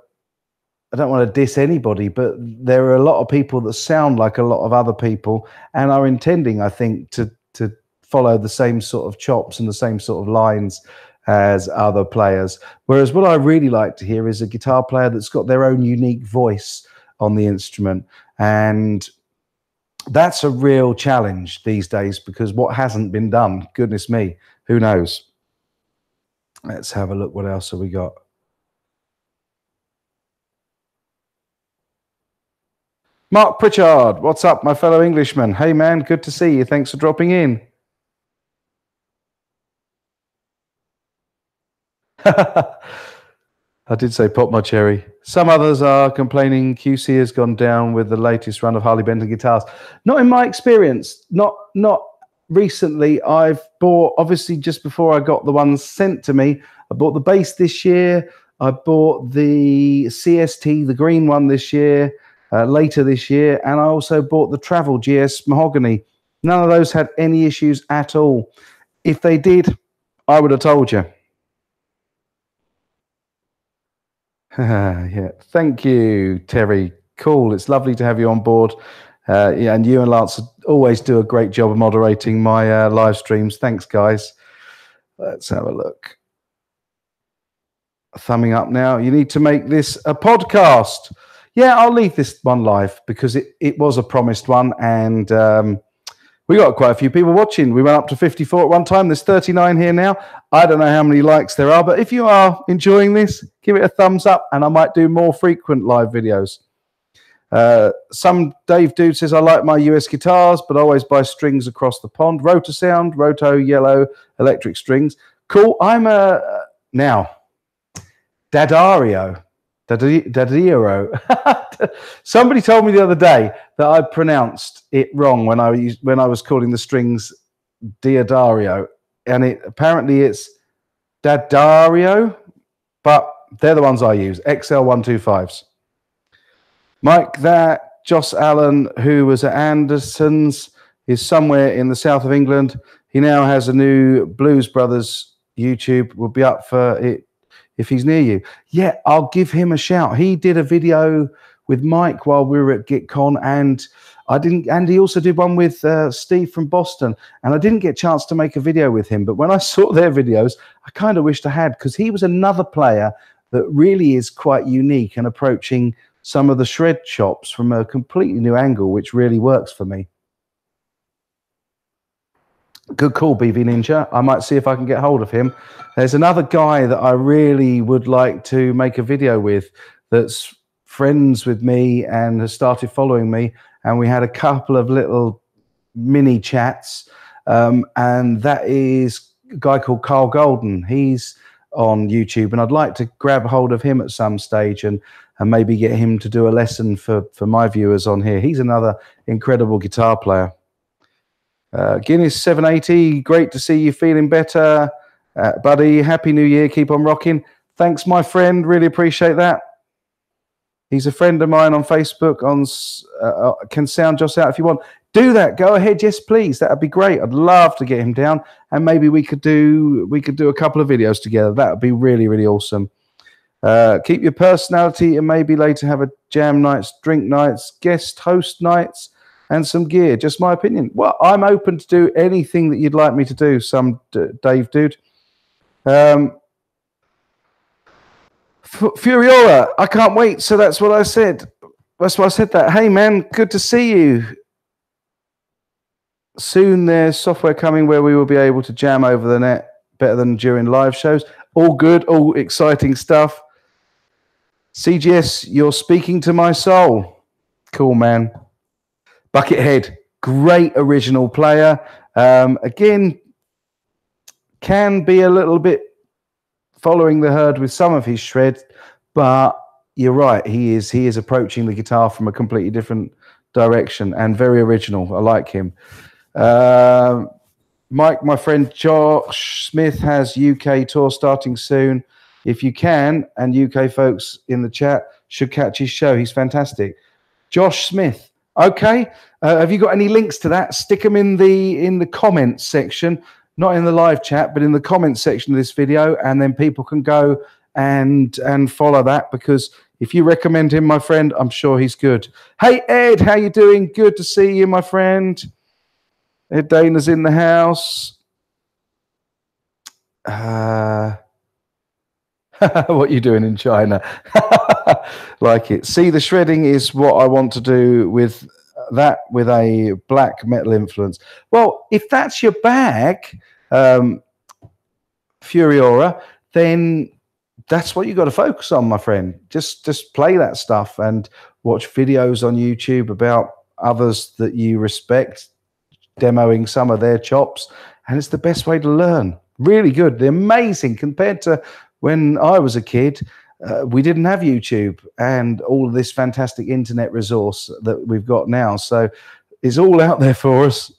I don't want to diss anybody, but there are a lot of people that sound like a lot of other people and are intending, I think, to to follow the same sort of chops and the same sort of lines as other players. Whereas what I really like to hear is a guitar player that's got their own unique voice on the instrument. And that's a real challenge these days because what hasn't been done, goodness me, who knows? Let's have a look. What else have we got? Mark Pritchard, what's up, my fellow Englishman? Hey, man, good to see you. Thanks for dropping in. I did say pop my cherry. Some others are complaining QC has gone down with the latest run of Harley Benton guitars. Not in my experience. Not not recently. I've bought obviously just before I got the ones sent to me. I bought the bass this year. I bought the CST, the green one this year, uh, later this year, and I also bought the Travel GS Mahogany. None of those had any issues at all. If they did, I would have told you. yeah, thank you, Terry. Cool. It's lovely to have you on board. Uh, yeah, and you and Lance always do a great job of moderating my uh, live streams. Thanks, guys. Let's have a look. Thumbing up now. You need to make this a podcast. Yeah, I'll leave this one live because it, it was a promised one. And um, we got quite a few people watching. We went up to 54 at one time. There's 39 here now. I don't know how many likes there are, but if you are enjoying this, give it a thumbs up and I might do more frequent live videos. Uh, some Dave Dude says, I like my US guitars, but always buy strings across the pond. Rotosound, Roto yellow electric strings. Cool. I'm a now D'Addario. D'Addario. Somebody told me the other day that I pronounced it wrong when I was when I was calling the strings D'Addario, and it apparently it's D'Addario, but they're the ones I use. XL one two fives. Mike, that Joss Allen, who was at Anderson's, is somewhere in the south of England. He now has a new Blues Brothers YouTube. Will be up for it if he's near you. Yeah, I'll give him a shout. He did a video with Mike while we were at GitCon, and I didn't. And he also did one with uh, Steve from Boston, and I didn't get a chance to make a video with him. But when I saw their videos, I kind of wished I had because he was another player that really is quite unique and approaching some of the shred shops from a completely new angle, which really works for me. Good call, BV Ninja. I might see if I can get hold of him. There's another guy that I really would like to make a video with that's friends with me and has started following me. And we had a couple of little mini chats. Um, and that is a guy called Carl Golden. He's on YouTube, and I'd like to grab hold of him at some stage and and maybe get him to do a lesson for for my viewers on here. He's another incredible guitar player. Uh, Guinness 780, great to see you feeling better. Uh, buddy, happy new year. Keep on rocking. Thanks, my friend. Really appreciate that. He's a friend of mine on Facebook. On uh, uh, Can sound Joss out if you want. Do that. Go ahead. Yes, please. That'd be great. I'd love to get him down, and maybe we could do we could do a couple of videos together. That would be really really awesome. Uh, keep your personality, and maybe later have a jam nights, drink nights, guest host nights and some gear. Just my opinion. Well, I'm open to do anything that you'd like me to do. Some Dave dude. Um, Furiora, I can't wait. So that's what I said. That's why I said that. Hey man, good to see you. Soon there's software coming where we will be able to jam over the net better than during live shows. All good, all exciting stuff. CGS, you're speaking to my soul. Cool, man. Buckethead, great original player. Um, again, can be a little bit following the herd with some of his shred, but you're right. He is he is approaching the guitar from a completely different direction and very original. I like him. Uh, Mike, my friend Josh Smith has UK tour starting soon. If you can, and UK folks in the chat should catch his show. He's fantastic. Josh Smith, Okay. Uh, have you got any links to that? Stick them in the in the comments section, not in the live chat, but in the comments section of this video, and then people can go and and follow that because if you recommend him, my friend, I'm sure he's good. Hey Ed, how you doing? Good to see you, my friend. Ed Dana's in the house. Uh, what you doing in China? like it. See, the shredding is what I want to do with that with a black metal influence. Well, if that's your bag, um, Furiora, then that's what you got to focus on, my friend. Just just play that stuff and watch videos on YouTube about others that you respect, demoing some of their chops, and it's the best way to learn. Really good, They're amazing compared to when I was a kid uh, we didn't have YouTube and all this fantastic internet resource that we've got now. So it's all out there for us.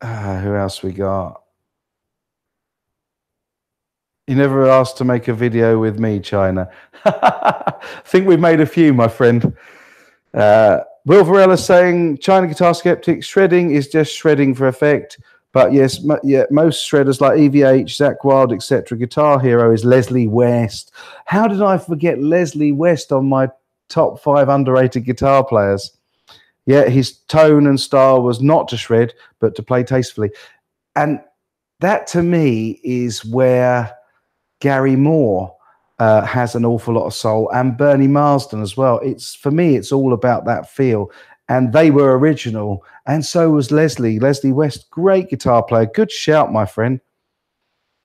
Uh, who else we got? You never asked to make a video with me, China. I think we've made a few, my friend. Uh, Will Varela saying China Guitar Sceptic shredding is just shredding for effect. But yes, yeah, most shredders like EVH, Zakk Wylde, etc. Guitar Hero is Leslie West. How did I forget Leslie West on my top five underrated guitar players? Yeah, his tone and style was not to shred, but to play tastefully. And that to me is where Gary Moore uh, has an awful lot of soul, and Bernie Marsden as well. It's for me, it's all about that feel. And they were original, and so was Leslie. Leslie West, great guitar player. Good shout, my friend.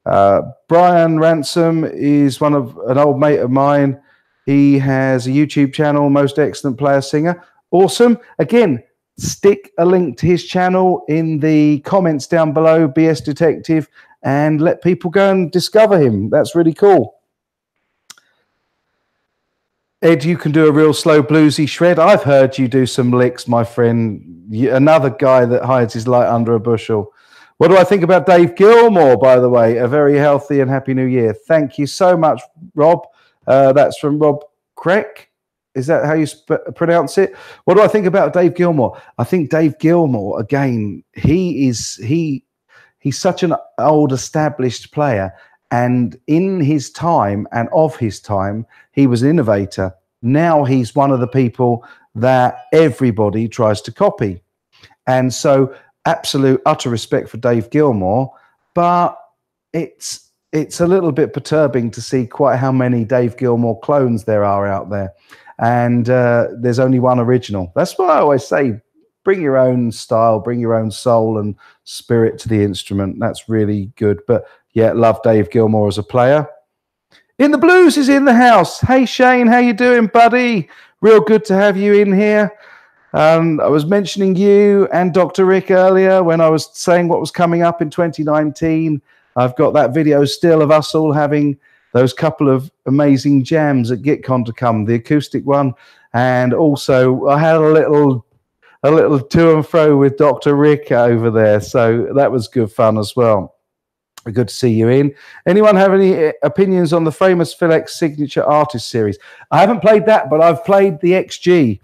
Uh, Brian Ransom is one of an old mate of mine. He has a YouTube channel, Most Excellent Player Singer. Awesome. Again, stick a link to his channel in the comments down below, BS Detective, and let people go and discover him. That's really cool. Ed, you can do a real slow bluesy shred. I've heard you do some licks, my friend. another guy that hides his light under a bushel. What do I think about Dave Gilmour, by the way? A very healthy and happy new year. Thank you so much, Rob. Uh, that's from Rob Creck. Is that how you sp- pronounce it? What do I think about Dave Gilmour? I think Dave Gilmour again, he is he he's such an old established player and in his time and of his time he was an innovator now he's one of the people that everybody tries to copy and so absolute utter respect for dave gilmour but it's it's a little bit perturbing to see quite how many dave gilmour clones there are out there and uh, there's only one original that's what i always say bring your own style, bring your own soul and spirit to the instrument. That's really good. But yeah, love Dave Gilmour as a player. In the Blues is in the house. Hey Shane, how you doing, buddy? Real good to have you in here. Um, I was mentioning you and Dr. Rick earlier when I was saying what was coming up in 2019. I've got that video still of us all having those couple of amazing jams at GitCon to come, the acoustic one, and also I had a little a little to and fro with Dr. Rick over there. So that was good fun as well. Good to see you in. Anyone have any eh, opinions on the famous Phil X Signature Artist series? I haven't played that, but I've played the XG,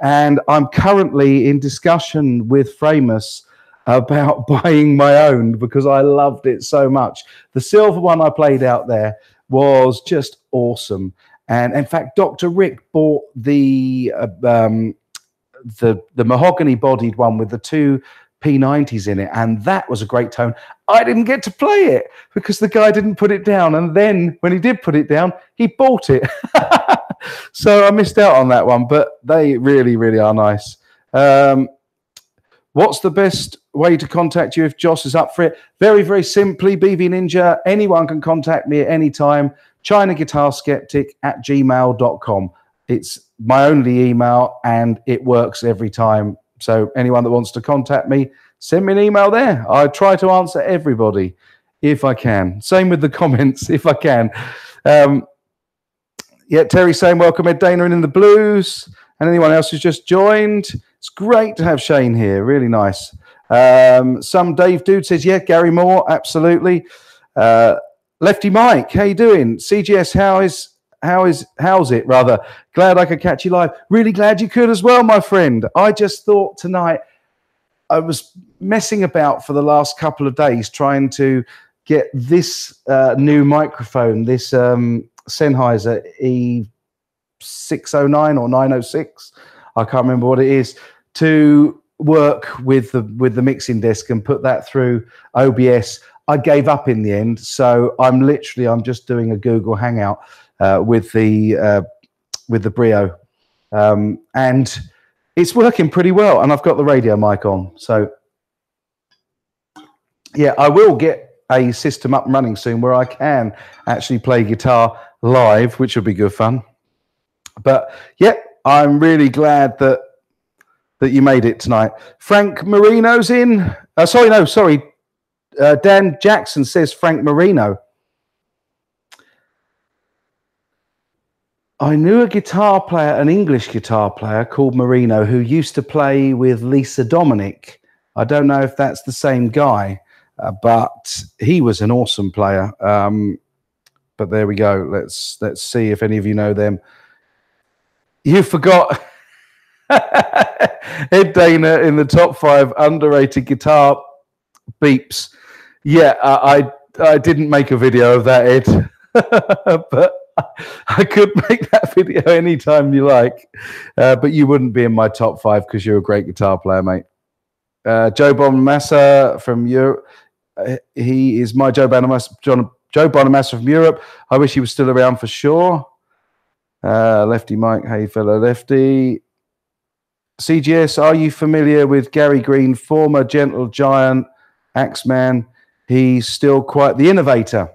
and I'm currently in discussion with Framus about buying my own because I loved it so much. The silver one I played out there was just awesome. And in fact, Dr. Rick bought the uh, um, the the mahogany bodied one with the two P90s in it, and that was a great tone. I didn't get to play it because the guy didn't put it down, and then when he did put it down, he bought it. so I missed out on that one, but they really, really are nice. Um, what's the best way to contact you if Joss is up for it? Very, very simply, BV Ninja. Anyone can contact me at any time. China Guitar Sceptic at gmail.com. It's my only email and it works every time. So anyone that wants to contact me, send me an email there. I try to answer everybody if I can. Same with the comments if I can. Um, yeah, Terry saying welcome Ed Dana in the blues, and anyone else who's just joined. It's great to have Shane here. Really nice. Um, some Dave dude says yeah, Gary Moore, absolutely. Uh, Lefty Mike, how you doing? CGS, how is how is how's it rather glad i could catch you live. Really glad you could as well my friend. I just thought tonight i was messing about for the last couple of days trying to get this uh, new microphone this um, sennheiser e609 or 906 i can't remember what it is. To work with the with the mixing desk and put that through obs i gave up in the end so i'm literally i'm just doing a google hangout with the uh, with the Brio, um, and it's working pretty well. And I've got the radio mic on, so yeah, I will get a system up and running soon where I can actually play guitar live, which will be good fun. But yeah, I'm really glad that that you made it tonight. Frank Marino's in. Uh, sorry, no, sorry. Uh, Dan Jackson says Frank Marino. I knew a guitar player, an English guitar player called Marino, who used to play with Lisa Dominique. I don't know if that's the same guy, uh, but he was an awesome player. Um, but there we go. Let's let's see if any of you know them. You forgot Ed Dana in the top five underrated guitar beeps. Yeah, I I, I didn't make a video of that, Ed, but I could make that video anytime you like. Uh, but you wouldn't be in my top five because you're a great guitar player, mate. Uh, Joe Bonamassa from Europe. Uh, he is my Joe Bonamassa, John, Joe Bonamassa from Europe. I wish he was still around for sure. Uh, lefty Mike, hey fellow lefty. CGS, are you familiar with Gary Green, former Gentle Giant Axeman? He's still quite the innovator.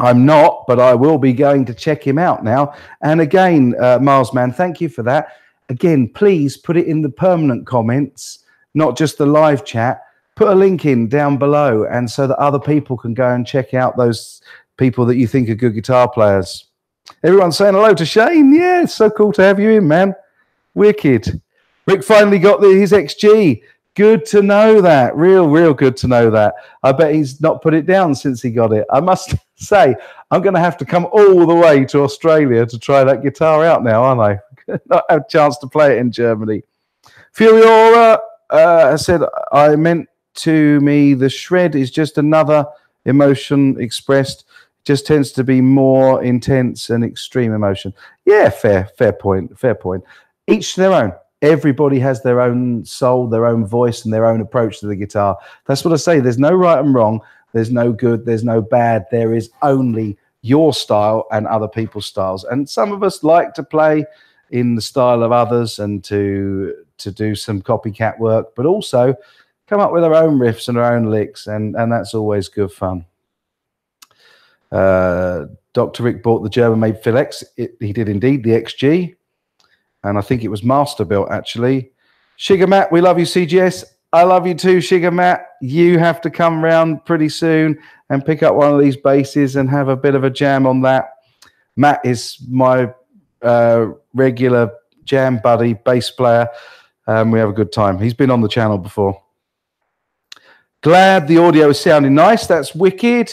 I'm not, but I will be going to check him out now. And again, uh, Miles Man, thank you for that. Again, please put it in the permanent comments, not just the live chat. Put a link in down below, and so that other people can go and check out those people that you think are good guitar players. Everyone's saying hello to Shane. Yeah, it's so cool to have you in, man. Wicked. Rick finally got the, his XG. Good to know that. Real, real good to know that. I bet he's not put it down since he got it. I must say, I'm going to have to come all the way to Australia to try that guitar out now, aren't I? not have a chance to play it in Germany. Furiora uh, said, I meant to me the shred is just another emotion expressed just tends to be more intense and extreme emotion yeah fair fair point fair point each their own everybody has their own soul, their own voice, and their own approach to the guitar. That's what I say. There's no right and wrong. There's no good. There's no bad. There is only your style and other people's styles. And some of us like to play in the style of others and to to do some copycat work, but also come up with our own riffs and our own licks, and and that's always good fun. Uh, Dr. Rick bought the German-made Phil X. It, he did indeed the XG and I think it was Masterbuilt actually. Sugar Matt, we love you, CGS. I love you too, Sugar Matt. You have to come round pretty soon and pick up one of these basses and have a bit of a jam on that. Matt is my uh, regular jam buddy, bass player. Um, we have a good time. He's been on the channel before. Glad the audio is sounding nice. That's wicked.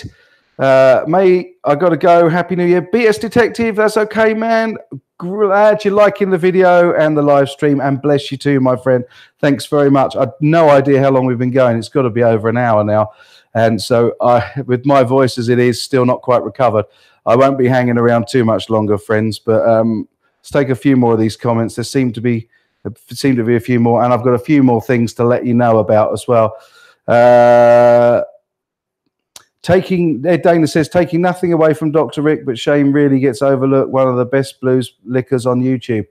Uh, mate, I got to go. Happy New Year. BS Detective, that's okay, man glad you're liking the video and the live stream and bless you too my friend. Thanks very much. I've no idea how long we've been going. It's got to be over an hour now. And so i with my voice as it is still not quite recovered. I won't be hanging around too much longer friends but um, let's take a few more of these comments. There seem to be seem to be a few more and i've got a few more things to let you know about as well. Uh, taking Ed Dana says taking nothing away from Dr. Rick, but Shane really gets overlooked. One of the best blues lickers on YouTube.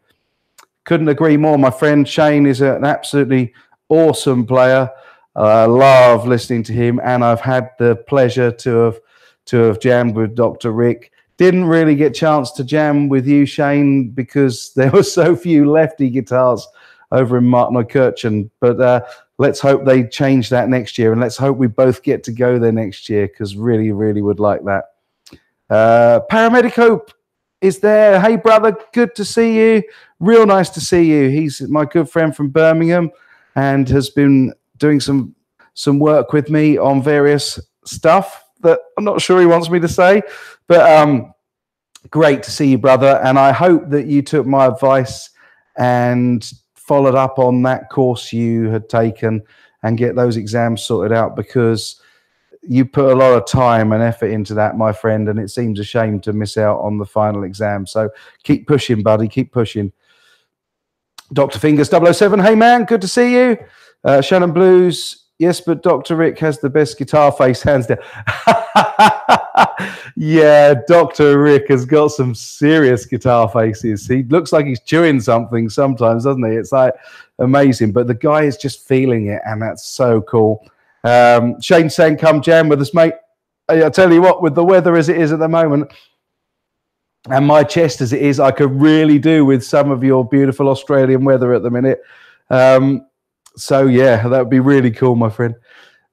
Couldn't agree more, my friend. Shane is an absolutely awesome player. I love listening to him, and I've had the pleasure to have to have jammed with Dr. Rick. Didn't really get chance to jam with you, Shane, because there were so few lefty guitars over in Martinoy But uh, let's hope they change that next year, and let's hope we both get to go there next year because really, really would like that. Uh, Paramedic Hope is there. Hey, brother, good to see you. Real nice to see you. He's my good friend from Birmingham and has been doing some some work with me on various stuff that I'm not sure he wants me to say, but um, great to see you, brother. And I hope that you took my advice and followed up on that course you had taken and get those exams sorted out because you put a lot of time and effort into that, my friend, and it seems a shame to miss out on the final exam. So keep pushing, buddy. Keep pushing. Dr. Fingers 007. Hey, man, good to see you. Uh, Shannon Blues. Yes, but Dr. Rick has the best guitar face, hands down. yeah, Dr. Rick has got some serious guitar faces. He looks like he's chewing something sometimes, doesn't he? It's like amazing. But the guy is just feeling it, and that's so cool. Um, Shane saying, come jam with us, mate. I tell you what, with the weather as it is at the moment, and my chest as it is, I could really do with some of your beautiful Australian weather at the minute. Um, so yeah, that would be really cool, my friend.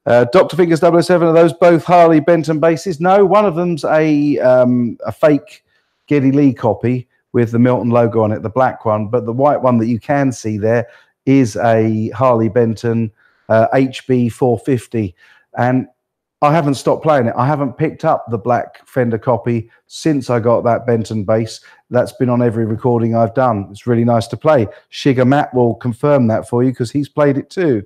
Uh, Dr. Fingers 007, are those both Harley Benton basses? No, one of them's a um, a fake Geddy Lee copy, with the Milton logo on it, the black one. But the white one that you can see there is a Harley Benton uh, HB 450. And I haven't stopped playing it. I haven't picked up the black Fender copy since I got that Benton bass. That's been on every recording I've done. It's really nice to play. Sugar Matt will confirm that for you because he's played it too.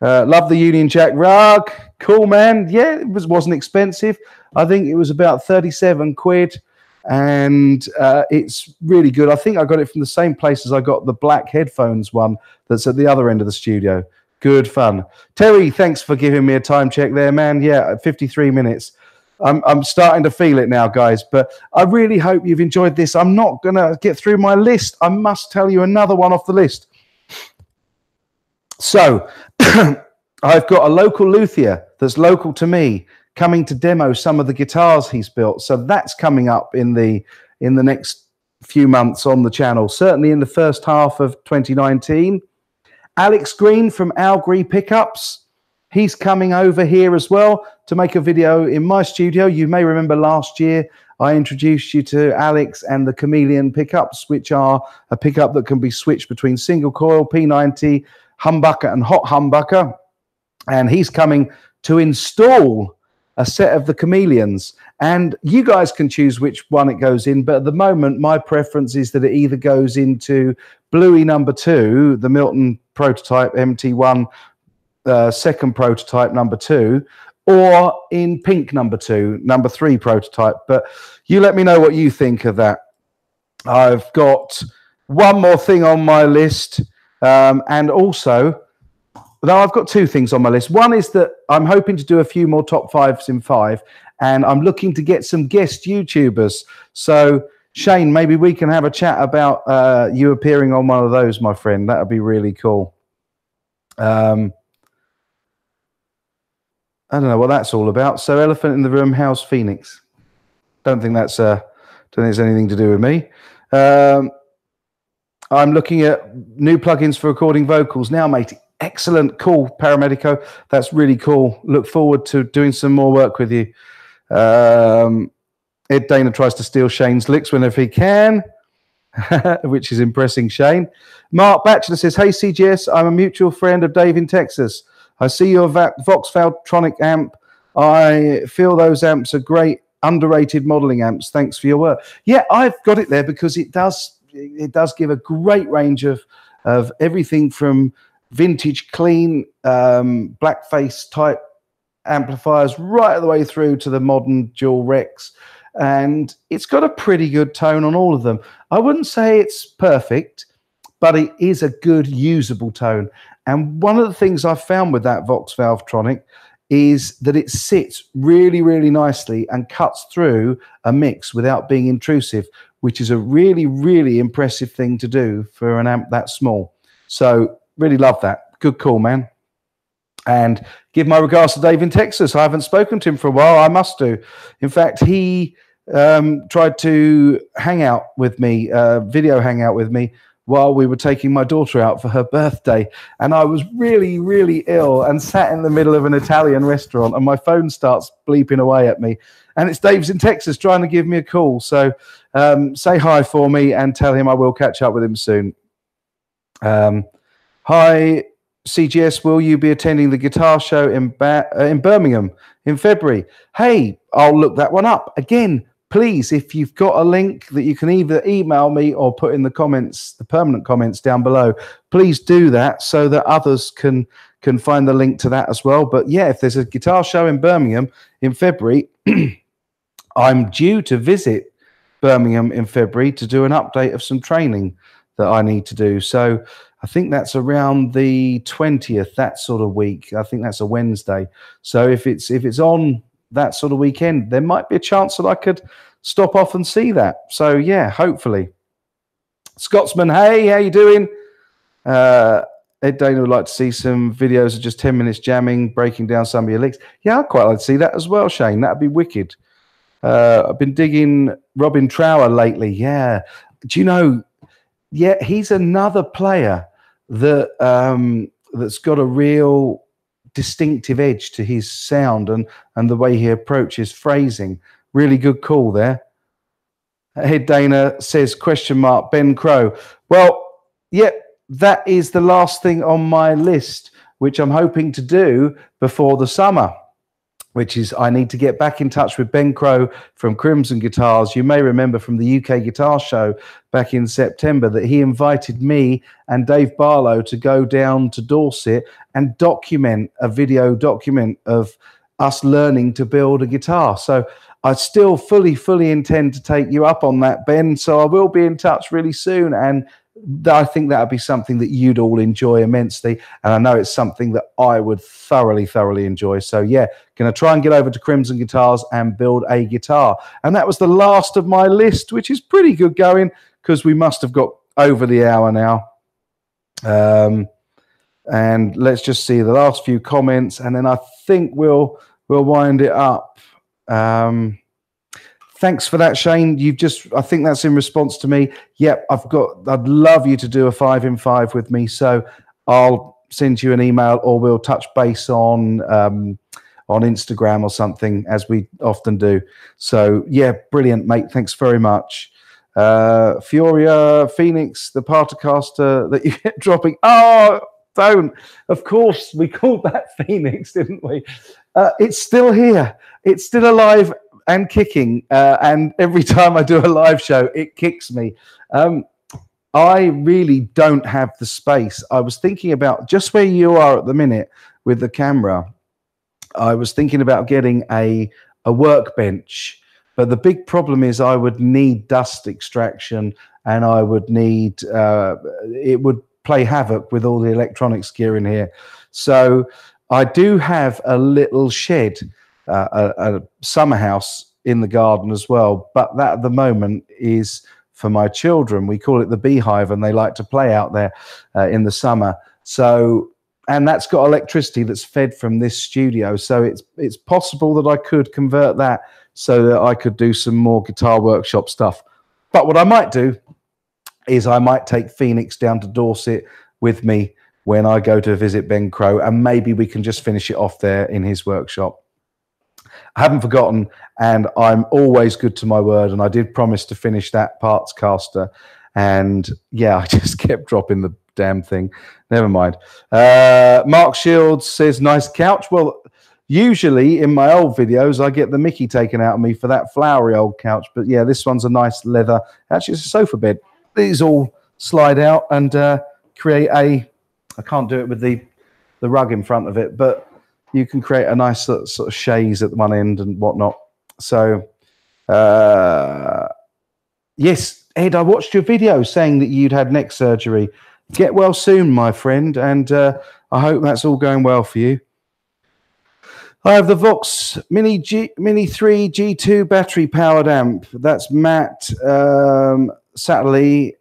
Uh, love the Union Jack rug. Cool, man. Yeah, it was, wasn't expensive. I think it was about 37 quid and uh, it's really good. I think I got it from the same place as I got the black headphones one that's at the other end of the studio. Good fun. Terry, thanks for giving me a time check there, man. Yeah, 53 minutes. I'm, I'm starting to feel it now, guys, but I really hope you've enjoyed this. I'm not going to get through my list. I must tell you another one off the list. So, I've got a local luthier that's local to me coming to demo some of the guitars he's built. So that's coming up in the in the next few months on the channel. Certainly in the first half of 2019. Alex Green from Algree Pickups. He's coming over here as well to make a video in my studio. You may remember last year I introduced you to Alex and the Chameleon pickups, which are a pickup that can be switched between single coil, P90, humbucker, and hot humbucker. And he's coming to install a set of the chameleons and you guys can choose which one it goes in but at the moment my preference is that it either goes into bluey number two the milton prototype mt1 uh, second prototype number two or in pink number two number three prototype but you let me know what you think of that i've got one more thing on my list um, and also now I've got two things on my list. One is that I'm hoping to do a few more top fives in five, and I'm looking to get some guest YouTubers. So Shane, maybe we can have a chat about uh, you appearing on one of those, my friend. That would be really cool. Um, I don't know what that's all about. So, elephant in the room, how's Phoenix? Don't think that's uh, don't think it's anything to do with me. Um, I'm looking at new plugins for recording vocals now, mate excellent, cool, Paramedico. That's really cool. Look forward to doing some more work with you. Um, Ed Dana tries to steal Shane's licks whenever he can, which is impressing Shane. Mark Batchelor says, Hey CGS, I'm a mutual friend of Dave in Texas. I see your Vox Valvetronix amp. I feel those amps are great, underrated modeling amps. Thanks for your work. Yeah, I've got it there because it does it does give a great range of of everything from vintage, clean, um, blackface type amplifiers right all the way through to the modern dual Rex. And it's got a pretty good tone on all of them. I wouldn't say it's perfect, but it is a good usable tone. And one of the things I've found with that Vox Valvetronix is that it sits really, really nicely and cuts through a mix without being intrusive, which is a really, really impressive thing to do for an amp that small. So Really love that. Good call, man. And give my regards to Dave in Texas. I haven't spoken to him for a while. I must do. In fact, he um, tried to hang out with me, uh, video hang out with me while we were taking my daughter out for her birthday. And I was really, really ill and sat in the middle of an Italian restaurant, and my phone starts bleeping away at me. And it's Dave's in Texas trying to give me a call. So um, say hi for me and tell him I will catch up with him soon. Um, Hi, CGS, will you be attending the guitar show in, ba- uh, in Birmingham in February? Hey, I'll look that one up. Again, please, if you've got a link that you can either email me or put in the comments, the permanent comments down below, please do that so that others can can find the link to that as well. But yeah, if there's a guitar show in Birmingham in February, I'm due to visit Birmingham in February to do an update of some training that I need to do. So I think that's around the 20th, that sort of week. I think that's a Wednesday. So if it's if it's on that sort of weekend, there might be a chance that I could stop off and see that. So yeah, hopefully. Scotsman, hey, how you doing? Uh, Ed Dana would like to see some videos of just 10 minutes jamming, breaking down some of your licks. Yeah, I'd quite like to see that as well, Shane. That'd be wicked. Uh, I've been digging Robin Trower lately. Yeah. Do you know, yeah, he's another player that um, that's got a real distinctive edge to his sound and and the way he approaches phrasing. Really good call there. Ed Dana says question mark Ben Crow. Well, yeah, that is the last thing on my list, which I'm hoping to do before the summer. Which is, I need to get back in touch with Ben Crow from Crimson Guitars. You may remember from the UK Guitar Show back in September that he invited me and Dave Barlow to go down to Dorset and document a video document of us learning to build a guitar. So I still fully, fully intend to take you up on that, Ben. So I will be in touch really soon. And I think that would be something that you'd all enjoy immensely. And I know it's something that I would thoroughly, thoroughly enjoy. So, yeah, going to try and get over to Crimson Guitars and build a guitar. And that was the last of my list, which is pretty good going because we must have got over the hour now. Um, and let's just see the last few comments, and then I think we'll we'll wind it up. Um, thanks for that, Shane. You've just, I think that's in response to me. Yep, I've got, I'd love you to do a five in five with me. So I'll send you an email or we'll touch base on, um, on Instagram or something as we often do. So yeah, brilliant, mate. Thanks very much. Uh, Phoenix, the Partscaster that you get dropping. Oh, don't. Of course, we called that Phoenix, didn't we? Uh, it's still here. It's still alive and kicking. Uh, and every time I do a live show, it kicks me. Um, I really don't have the space. I was thinking about just where you are at the minute with the camera. I was thinking about getting a a workbench, but the big problem is I would need dust extraction and I would need uh, it would play havoc with all the electronics gear in here. So I do have a little shed, uh, a, a summer house in the garden as well, but that at the moment is for my children. We call it the beehive, and they like to play out there uh, in the summer. So, and that's got electricity that's fed from this studio. So it's it's possible that I could convert that so that I could do some more guitar workshop stuff. But what I might do is I might take Phoenix down to Dorset with me when I go to visit Ben Crow, and maybe we can just finish it off there in his workshop. I haven't forgotten, and I'm always good to my word. And I did promise to finish that parts caster, and yeah, I just kept dropping the damn thing. Never mind. Uh, Mark Shields says, "Nice couch." Well, usually in my old videos, I get the Mickey taken out of me for that flowery old couch, but yeah, this one's a nice leather. Actually, it's a sofa bed. These all slide out and uh, create a I can't do it with the the rug in front of it, but you can create a nice sort of, chaise at one end and whatnot. So, uh, yes, Ed, I watched your video saying that you'd had neck surgery. Get well soon, my friend, and uh, I hope that's all going well for you. I have the Vox Mini G Mini 3 G2 battery powered amp. That's Matt um, Satterley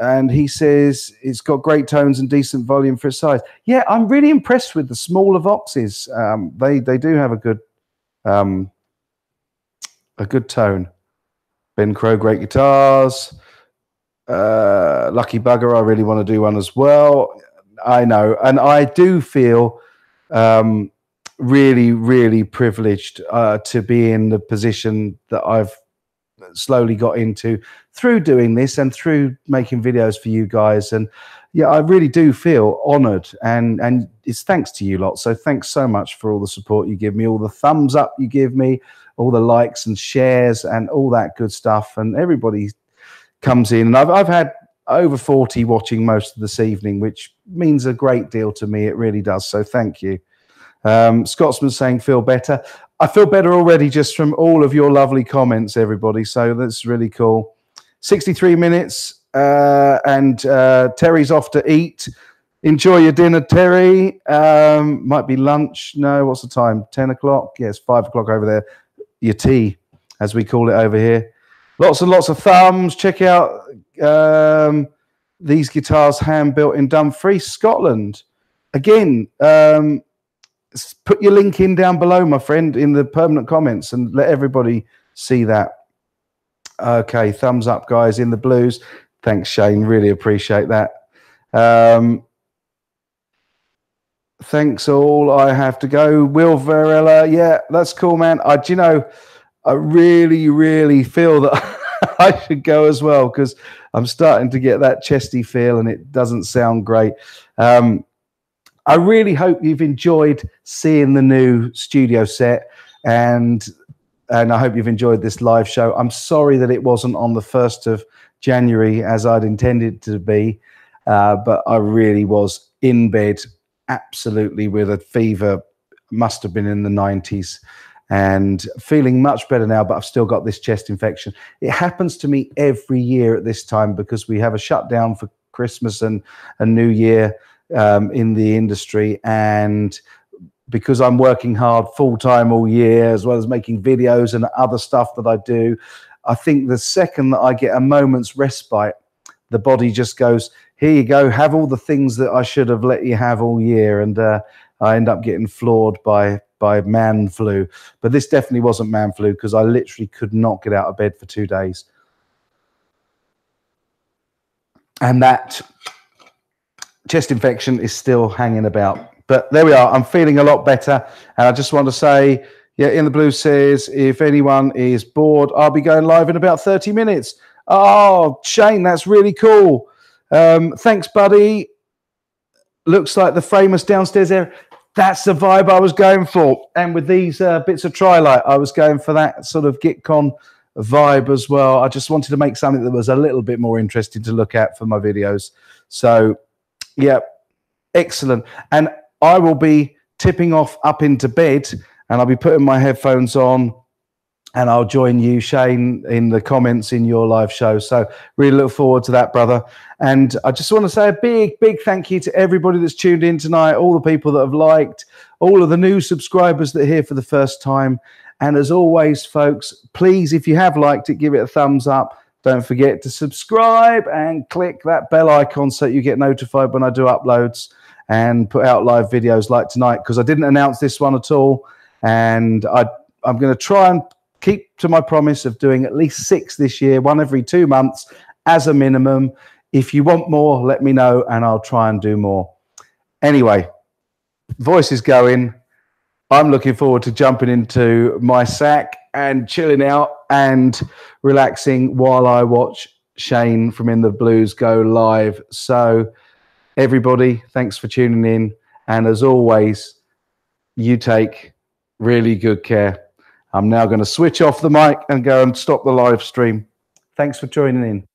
and he says it's got great tones and decent volume for its size. Yeah, I'm really impressed with the smaller Voxes. Um, they they do have a good um, a good tone. Ben Crow, great guitars. Uh, Lucky Bugger, I really want to do one as well. I know, and I do feel um, really, really privileged uh, to be in the position that I've slowly got into through doing this and through making videos for you guys. And yeah, I really do feel honored and and it's thanks to you lot. So thanks so much for all the support you give me, all the thumbs up you give me, all the likes and shares and all that good stuff. And everybody comes in and I've I've had over 40 watching most of this evening, which means a great deal to me. It really does. So thank you. Um, Scotsman saying feel better. I feel better already just from all of your lovely comments, everybody. So that's really cool. 63 minutes, uh, and uh, Terry's off to eat. Enjoy your dinner, Terry. Um, might be lunch. No, what's the time? 10 o'clock? Yes, 5 o'clock over there. Your tea, as we call it over here. Lots and lots of thumbs. Check out um, these guitars hand built in Dumfries, Scotland. Again, um, put your link in down below, my friend, in the permanent comments and let everybody see that. Okay, thumbs up, guys, in the blues. Thanks, Shane. Really appreciate that. Um, thanks all. I have to go. Will Varela, yeah, that's cool, man. I, do you know, I really, really feel that I should go as well because I'm starting to get that chesty feel and it doesn't sound great. Um, I really hope you've enjoyed seeing the new studio set and and I hope you've enjoyed this live show. I'm sorry that it wasn't on the first of January as I'd intended to be, uh, but I really was in bed, absolutely with a fever. Must have been in the 90s and feeling much better now, but I've still got this chest infection. It happens to me every year at this time because we have a shutdown for Christmas and a New Year um, in the industry. And because I'm working hard full time all year, as well as making videos and other stuff that I do, I think the second that I get a moment's respite, the body just goes, Here you go, have all the things that I should have let you have all year. And uh, I end up getting floored by by man flu. But this definitely wasn't man flu because I literally could not get out of bed for two days. And that chest infection is still hanging about. But there we are. I'm feeling a lot better. And I just want to say, yeah, In the Blue says, if anyone is bored, I'll be going live in about 30 minutes. Oh, Shane, that's really cool. Um, thanks, buddy. Looks like the famous downstairs area that's the vibe I was going for. And with these uh, bits of Trilite, I was going for that sort of GitCon vibe as well. I just wanted to make something that was a little bit more interesting to look at for my videos. So, yeah, excellent. And I will be tipping off up into bed and I'll be putting my headphones on and I'll join you, Shane, in the comments in your live show. So really look forward to that, brother. And I just want to say a big, big thank you to everybody that's tuned in tonight, all the people that have liked, all of the new subscribers that are here for the first time. And as always, folks, please, if you have liked it, give it a thumbs up. Don't forget to subscribe and click that bell icon so you get notified when I do uploads and put out live videos like tonight because I didn't announce this one at all. And I, I'm going to try and keep to my promise of doing at least six this year, one every two months as a minimum. If you want more, let me know and I'll try and do more. Anyway, voice is going. I'm looking forward to jumping into my sack and chilling out and relaxing while I watch Shane from In the Blues go live. So, everybody, thanks for tuning in. And as always, you take really good care. I'm now going to switch off the mic and go and stop the live stream. Thanks for joining in.